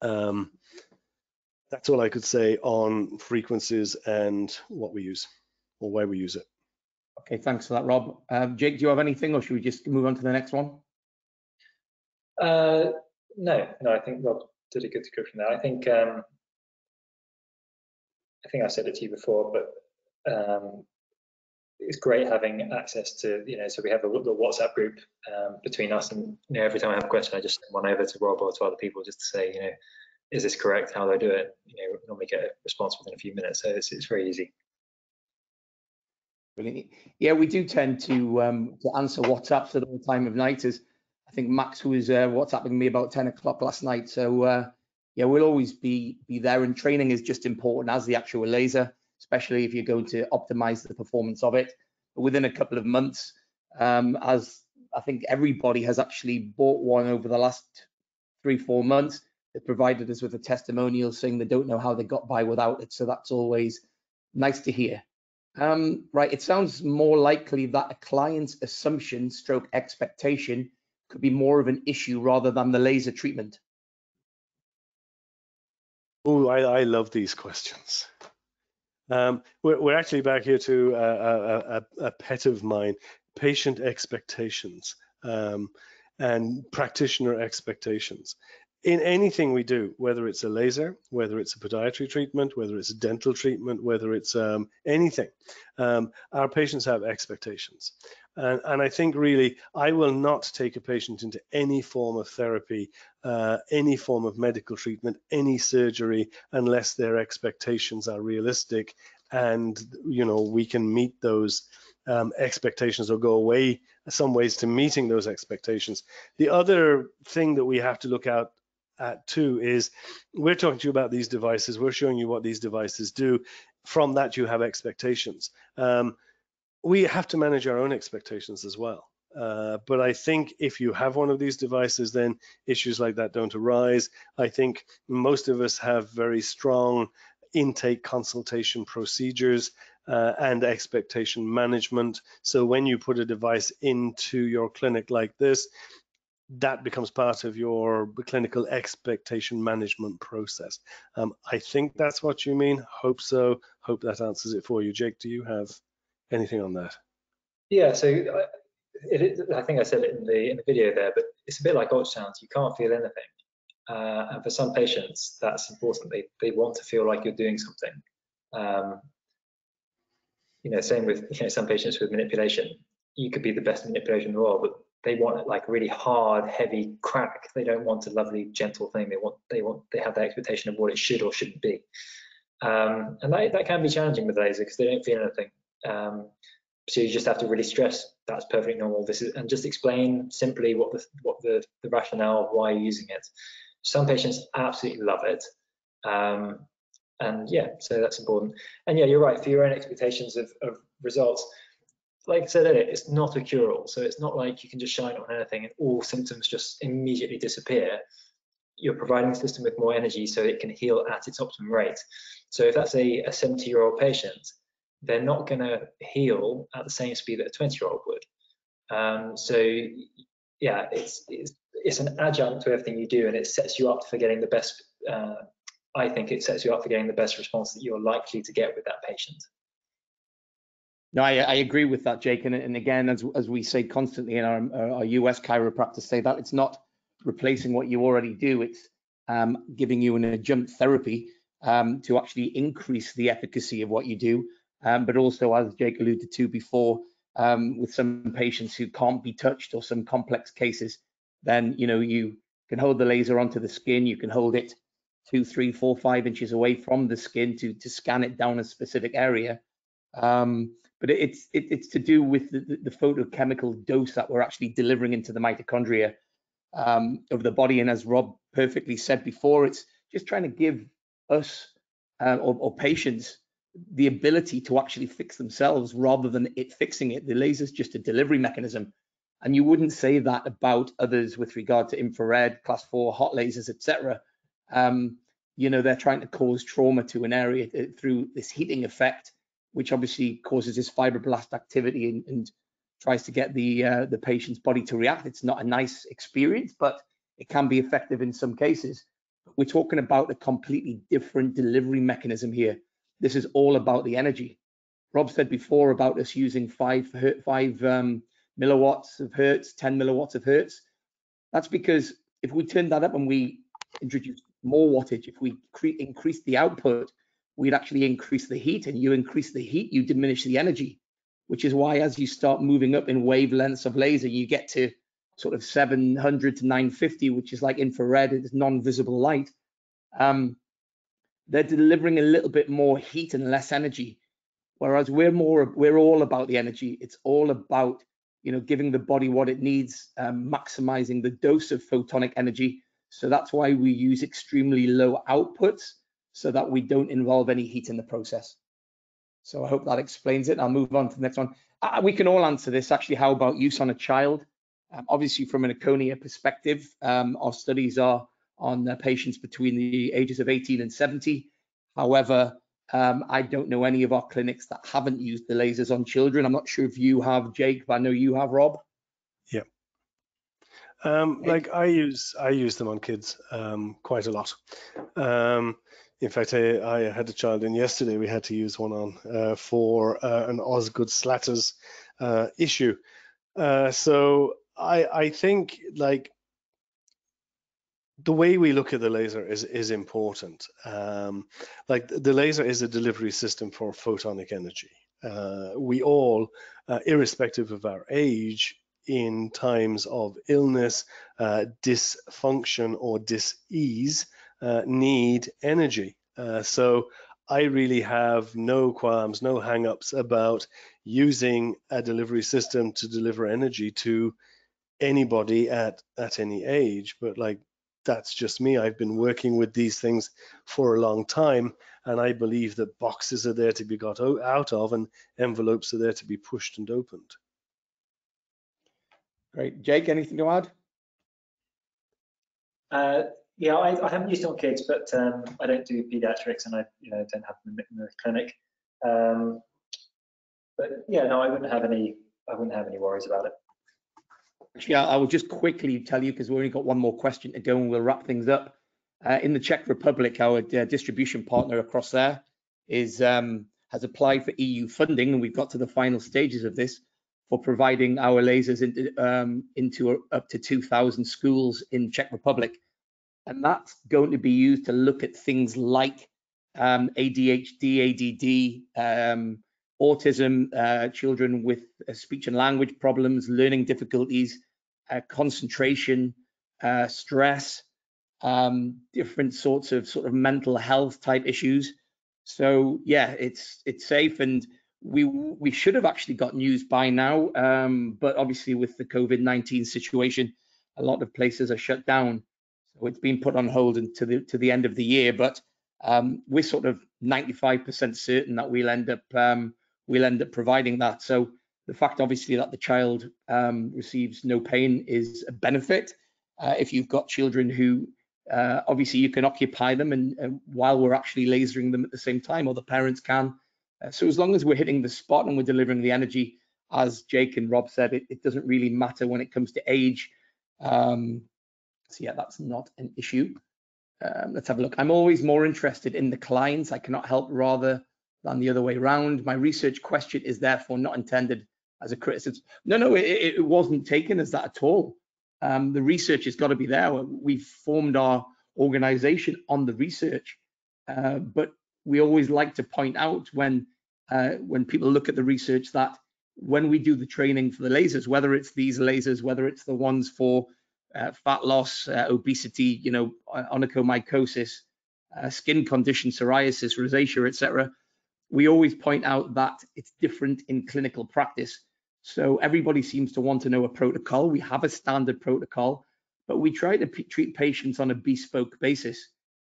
um, that's all I could say on frequencies and what we use or why we use it. Okay, thanks for that, Rob. Um, Jake, do you have anything or should we just move on to the next one? Uh, no, no, I think Rob did a good description there. I think um, I think I said it to you before, but um, it's great having access to, you know, so we have a little WhatsApp group um, between us and, you know, every time I have a question, I just send one over to Rob or to other people just to say, you know, is this correct? How do I do it? You know, normally get a response within a few minutes, so it's, it's very easy. Brilliant. Yeah, we do tend to um, to answer WhatsApps at all time of night. As I think Max was uh, WhatsApping me about 10 o'clock last night. So uh, yeah, we'll always be be there. And training is just important as the actual laser, especially if you're going to optimize the performance of it. But within a couple of months, um, as I think everybody has actually bought one over the last three four months, they provided us with a testimonial saying they don't know how they got by without it. So that's always nice to hear. Um, right, it sounds more likely that a client's assumption stroke expectation could be more of an issue rather than the laser treatment. Oh, I, I love these questions. Um, we're, we're, actually back here to a, a, a, pet of mine, patient expectations um, and practitioner expectations in anything we do, whether it's a laser, whether it's a podiatry treatment, whether it's a dental treatment, whether it's um, anything, um, our patients have expectations. And, and, I think really, I will not take a patient into any form of therapy, uh, any form of medical treatment, any surgery, unless their expectations are realistic and, you know, we can meet those um, expectations or go away some ways to meeting those expectations. The other thing that we have to look at at two is we're talking to you about these devices, we're showing you what these devices do. From that, you have expectations. Um, we have to manage our own expectations as well. Uh, but I think if you have one of these devices, then issues like that don't arise. I think most of us have very strong intake consultation procedures uh, and expectation management. So when you put a device into your clinic like this, that becomes part of your clinical expectation management process. Um, I think that's what you mean. Hope so. Hope that answers it for you. Jake, do you have anything on that? Yeah, so uh, it, I think I said it in the in the video there, but it's a bit like ultrasounds. You can't feel anything, uh, and for some patients, that's important. They they want to feel like you're doing something. Um, you know, same with you know some patients with manipulation. You could be the best manipulator in the world, but they want it like really hard, heavy crack. They don't want a lovely, gentle thing. They want they want they have the expectation of what it should or shouldn't be. Um, and that, that can be challenging with laser because they don't feel anything. Um, so you just have to really stress that's perfectly normal. This is and just explain simply what the what the, the rationale of why you're using it. Some patients absolutely love it. Um, and yeah, so that's important. And yeah, you're right, for your own expectations of, of results, like I said it's not a cure-all. So it's not like you can just shine on anything and all symptoms just immediately disappear. You're providing the system with more energy so it can heal at its optimum rate. So if that's a 70-year-old patient, they're not going to heal at the same speed that a 20-year-old would. Um, so yeah, it's, it's, it's an adjunct to everything you do, and it sets you up for getting the best. Uh, I think it sets you up for getting the best response that you're likely to get with that patient. No, I, I agree with that, Jake. And, and again, as, as we say constantly in our, our US chiropractors say that it's not replacing what you already do. It's um, giving you an adjunct therapy um, to actually increase the efficacy of what you do. Um, but also, as Jake alluded to before, um, with some patients who can't be touched or some complex cases, then you know you can hold the laser onto the skin. You can hold it two, three, four, five inches away from the skin to to scan it down a specific area. Um, but it's it, it's to do with the, the, photochemical dose that we're actually delivering into the mitochondria um, of the body. And as Rob perfectly said before, it's just trying to give us uh, or, or, patients the ability to actually fix themselves rather than it fixing it. The laser is just a delivery mechanism. And you wouldn't say that about others with regard to infrared, class four, hot lasers, etc. Um, you know, they're trying to cause trauma to an area uh, through this heating effect which obviously causes this fibroblast activity and, and tries to get the uh, the patient's body to react. It's not a nice experience, but it can be effective in some cases. We're talking about a completely different delivery mechanism here. This is all about the energy. Rob said before about us using five five um, milliwatts of hertz, 10 milliwatts of hertz. That's because if we turn that up and we introduce more wattage, if we increase the output, we'd actually increase the heat and you increase the heat, you diminish the energy, which is why as you start moving up in wavelengths of laser, you get to sort of 700 to 950, which is like infrared, it's non-visible light. Um, they're delivering a little bit more heat and less energy. Whereas we're more, we're all about the energy. It's all about, you know, giving the body what it needs, um, maximizing the dose of photonic energy. So that's why we use extremely low outputs so that we don't involve any heat in the process. So I hope that explains it. I'll move on to the next one. Uh, we can all answer this actually. How about use on a child? Um, obviously, from an Erchonia perspective, um, our studies are on uh, patients between the ages of 18 and 70. However, um, I don't know any of our clinics that haven't used the lasers on children. I'm not sure if you have, Jake, but I know you have, Rob. Yeah. Um, like I use I use them on kids um, quite a lot. Um, in fact, I, I, had a child in yesterday. We had to use one on uh, for uh, an Osgood Schlatters uh, issue. Uh, so I, I think like the way we look at the laser is is important. Um, like the laser is a delivery system for photonic energy. Uh, we all, uh, irrespective of our age, in times of illness, dysfunction, or dis-ease, uh, need energy. Uh, so I really have no qualms, no hangups about using a delivery system to deliver energy to anybody at at any age. But like that's just me. I've been working with these things for a long time, and I believe that boxes are there to be got out of, and envelopes are there to be pushed and opened. Great, Jake. Anything to add? Uh, yeah, I, I, haven't used it on kids, but um, I don't do pediatrics, and I you know don't have them in the clinic. Um, but yeah, no, I wouldn't have any. I wouldn't have any worries about it. Yeah, I will just quickly tell you because we've only got one more question to go, and we'll wrap things up. Uh, in the Czech Republic, our uh, distribution partner across there is um, has applied for EU funding, and we've got to the final stages of this for providing our lasers into, um, into up to 2,000 schools in Czech Republic and that's going to be used to look at things like um, ADHD, ADD, um, autism, uh, children with uh, speech and language problems, learning difficulties, uh, concentration, uh, stress, um, different sorts of sort of mental health type issues. So yeah, it's it's safe and we we should have actually got news by now, um, but obviously with the COVID-19 situation, a lot of places are shut down. So it's been put on hold until the to the end of the year. But um, we're sort of 95% certain that we'll end up um, we'll end up providing that. So the fact, obviously, that the child um, receives no pain is a benefit. Uh, if you've got children who uh, obviously you can occupy them and, and, while we're actually lasering them at the same time, or the parents can. Uh, so as long as we're hitting the spot and we're delivering the energy, as Jake and Rob said, it, it doesn't really matter when it comes to age. Um, so yeah, that's not an issue. Um, let's have a look. I'm always more interested in the clients. I cannot help rather than the other way around. My research question is therefore not intended as a criticism. No, no, it, it wasn't taken as that at all. Um, the research has got to be there. We've formed our organization on the research, uh, but we always like to point out when uh, when people look at the research that when we do the training for the lasers, whether it's these lasers, whether it's the ones for uh, fat loss, uh, obesity, you know, onychomycosis, uh, skin condition, psoriasis, rosacea, etc., we always point out that it's different in clinical practice. So everybody seems to want to know a protocol. We have a standard protocol, but we try to treat patients on a bespoke basis.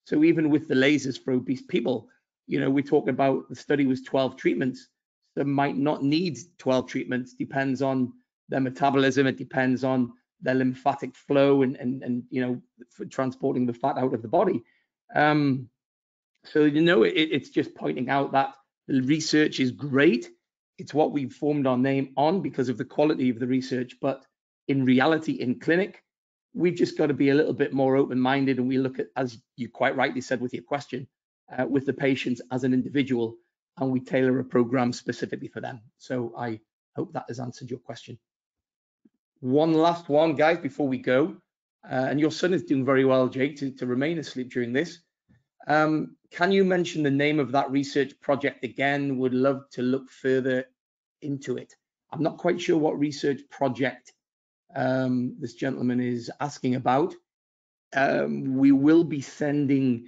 So even with the lasers for obese people, you know, we talk about the study was 12 treatments. Some might not need 12 treatments, depends on their metabolism, it depends on their lymphatic flow and, and, and you know, transporting the fat out of the body. Um, so, you know, it, it's just pointing out that the research is great. It's what we've formed our name on because of the quality of the research. But in reality, in clinic, we've just got to be a little bit more open-minded and we look at, as you quite rightly said with your question, uh, with the patients as an individual and we tailor a program specifically for them. So I hope that has answered your question. One last one, guys, before we go. Uh, and your son is doing very well, Jake, to, to remain asleep during this. Um, can you mention the name of that research project again? Would love to look further into it. I'm not quite sure what research project um, this gentleman is asking about. Um, we will be sending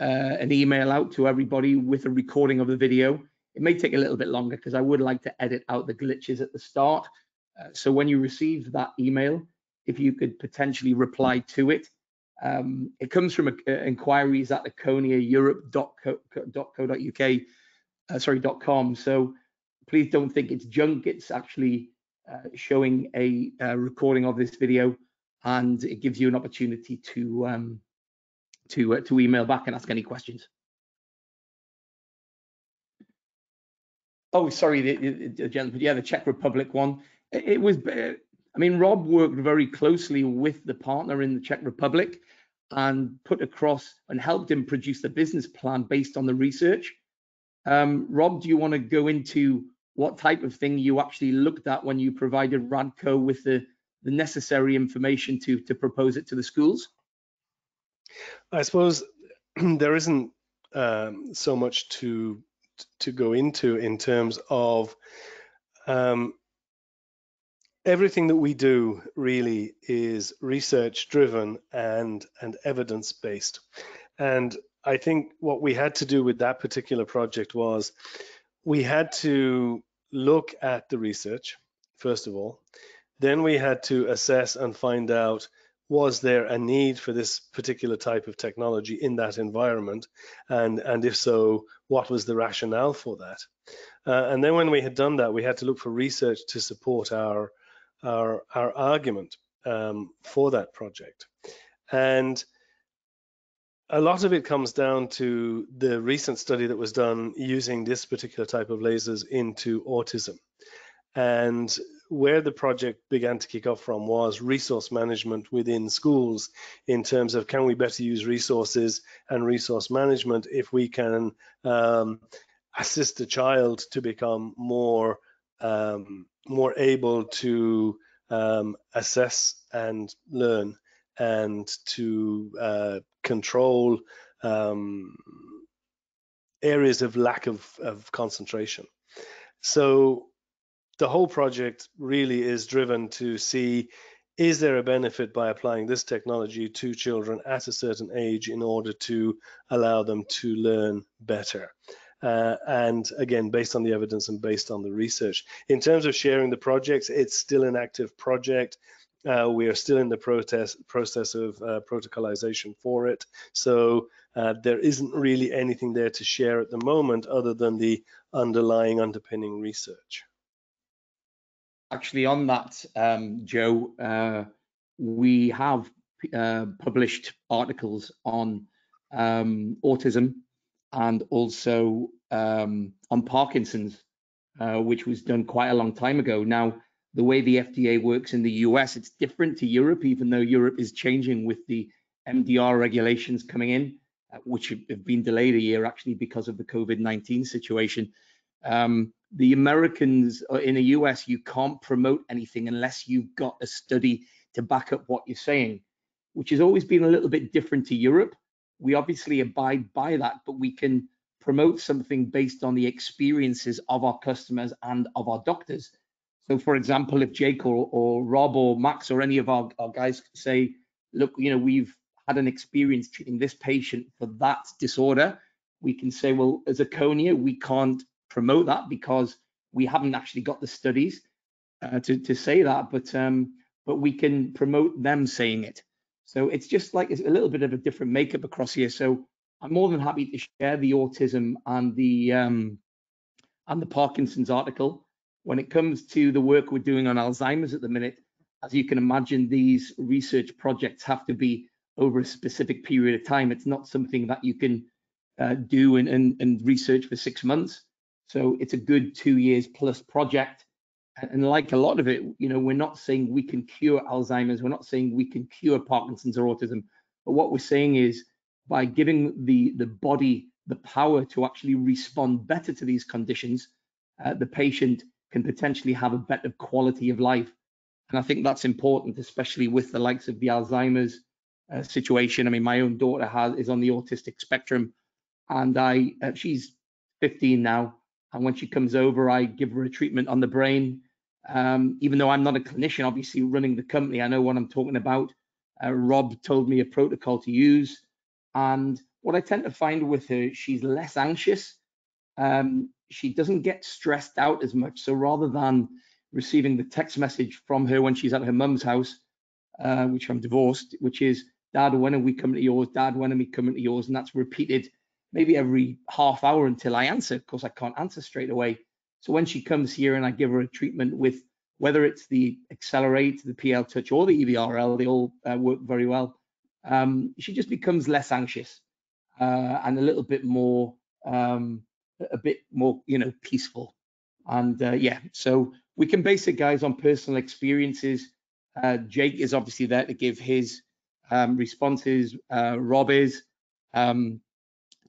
uh, an email out to everybody with a recording of the video. It may take a little bit longer because I would like to edit out the glitches at the start. Uh, so when you receive that email, if you could potentially reply to it, um, it comes from uh, inquiries at erchoniaeurope.co.uk, uh, sorry, .com. So please don't think it's junk. It's actually uh, showing a, a, recording of this video, and it gives you an opportunity to um, to uh, to email back and ask any questions. Oh, sorry, the, the, the gentleman, yeah, the Czech Republic one. It, was uh, I mean, Rob worked very closely with the partner in the Czech Republic and put across and helped him produce the business plan based on the research. Um, Rob, do you want to go into what type of thing you actually looked at when you provided Radco with the, the necessary information to, to propose it to the schools? I suppose <clears throat> there isn't um, so much to to go into in terms of um, everything that we do really is research driven and and evidence based and i think what we had to do with that particular project was we had to look at the research first of all. Then we had to assess and find out was there a need for this particular type of technology in that environment? And and if so what was the rationale for that? Uh, and then when we had done that we had to look for research to support our our, our argument um, for that project. And a lot of it comes down to the recent study that was done using this particular type of lasers into autism. And where the project began to kick off from was resource management within schools in terms of can we better use resources and resource management if we can um, assist a child to become more um, more able to um, assess and learn and to uh, control um, areas of lack of, of concentration. So the whole project really is driven to see is there a benefit by applying this technology to children at a certain age in order to allow them to learn better? Uh, and again, based on the evidence and based on the research. In terms of sharing the projects, it's still an active project. Uh, we are still in the process process of uh, protocolization for it. So uh, there isn't really anything there to share at the moment other than the underlying underpinning research. Actually, on that, um, Joe, uh, we have uh, published articles on um, autism and also um, on Parkinson's, uh, which was done quite a long time ago. Now, the way the FDA works in the US, it's different to Europe, even though Europe is changing with the MDR regulations coming in, uh, which have been delayed a year actually because of the COVID-19 situation. Um, the Americans uh, in the US, you can't promote anything unless you've got a study to back up what you're saying, which has always been a little bit different to Europe. We obviously abide by that, but we can promote something based on the experiences of our customers and of our doctors. So, for example, if Jake or, or Rob or Max or any of our, our guys say, look, you know, we've had an experience treating this patient for that disorder, we can say, well, as Erchonia, we can't promote that because we haven't actually got the studies uh, to, to say that, but um, but we can promote them saying it. So it's just like it's a little bit of a different makeup across here. So I'm more than happy to share the autism and the um, and the Parkinson's article. When it comes to the work we're doing on Alzheimer's at the minute, as you can imagine, these research projects have to be over a specific period of time. It's not something that you can uh, do and, and, and research for six months. So it's a good two years plus project. And like a lot of it, you know, we're not saying we can cure Alzheimer's, we're not saying we can cure Parkinson's or autism, but what we're saying is by giving the, the body the power to actually respond better to these conditions, uh, the patient can potentially have a better quality of life. And I think that's important, especially with the likes of the Alzheimer's uh, situation. I mean, my own daughter has is on the autistic spectrum, and I uh, she's 15 now, and when she comes over, I give her a treatment on the brain. Um, even though I'm not a clinician, obviously running the company, I know what I'm talking about. Uh, Rob told me a protocol to use. And what I tend to find with her, she's less anxious. Um, she doesn't get stressed out as much. So rather than receiving the text message from her when she's at her mum's house, uh, which I'm divorced, which is, Dad, when are we coming to yours? Dad, when are we coming to yours? And that's repeated maybe every half hour until I answer. Of course, I can't answer straight away. So when she comes here and I give her a treatment with whether it's the Accelerate, the PL Touch, or the EVRL, they all uh, work very well. Um, she just becomes less anxious uh, and a little bit more, um, a bit more, you know, peaceful. And uh, yeah, so we can base it, guys, on personal experiences. Uh, Jake is obviously there to give his um, responses. Uh, Rob is. Um,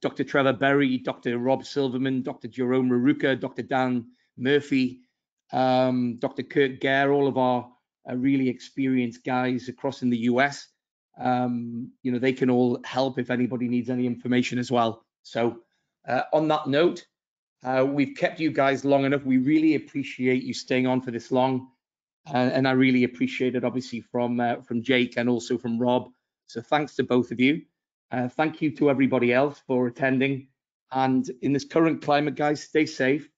Dr. Trevor Berry, Dr. Rob Silverman, Dr. Jerome Rerucha, Dr. Dan Murphy, um, Dr. Kirk Gair, all of our uh, really experienced guys across in the US. Um, you know, they can all help if anybody needs any information as well. So uh, on that note, uh, we've kept you guys long enough. We really appreciate you staying on for this long. Uh, and I really appreciate it, obviously, from uh, from Jake and also from Rob. So thanks to both of you. Uh, thank you to everybody else for attending. And in this current climate, guys, stay safe,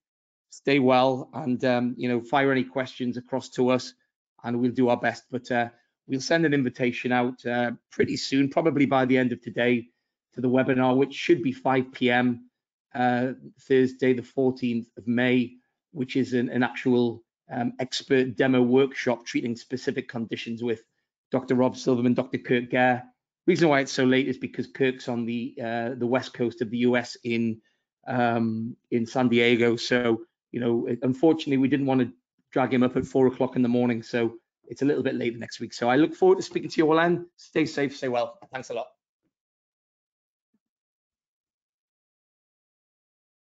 stay well, and um, you know, fire any questions across to us, and we'll do our best. But uh, we'll send an invitation out uh, pretty soon, probably by the end of today, to the webinar, which should be 5 p.m. Uh, Thursday, the 14th of May, which is an, an actual um, expert demo workshop treating specific conditions with Dr. Rob Silverman, Dr. Kirk Gair, reason why it's so late is because Kirk's on the uh, the west coast of the US in um, in San Diego. So you know, unfortunately, we didn't want to drag him up at four o'clock in the morning. So it's a little bit later next week. So I look forward to speaking to you all and stay safe, stay well. Thanks a lot.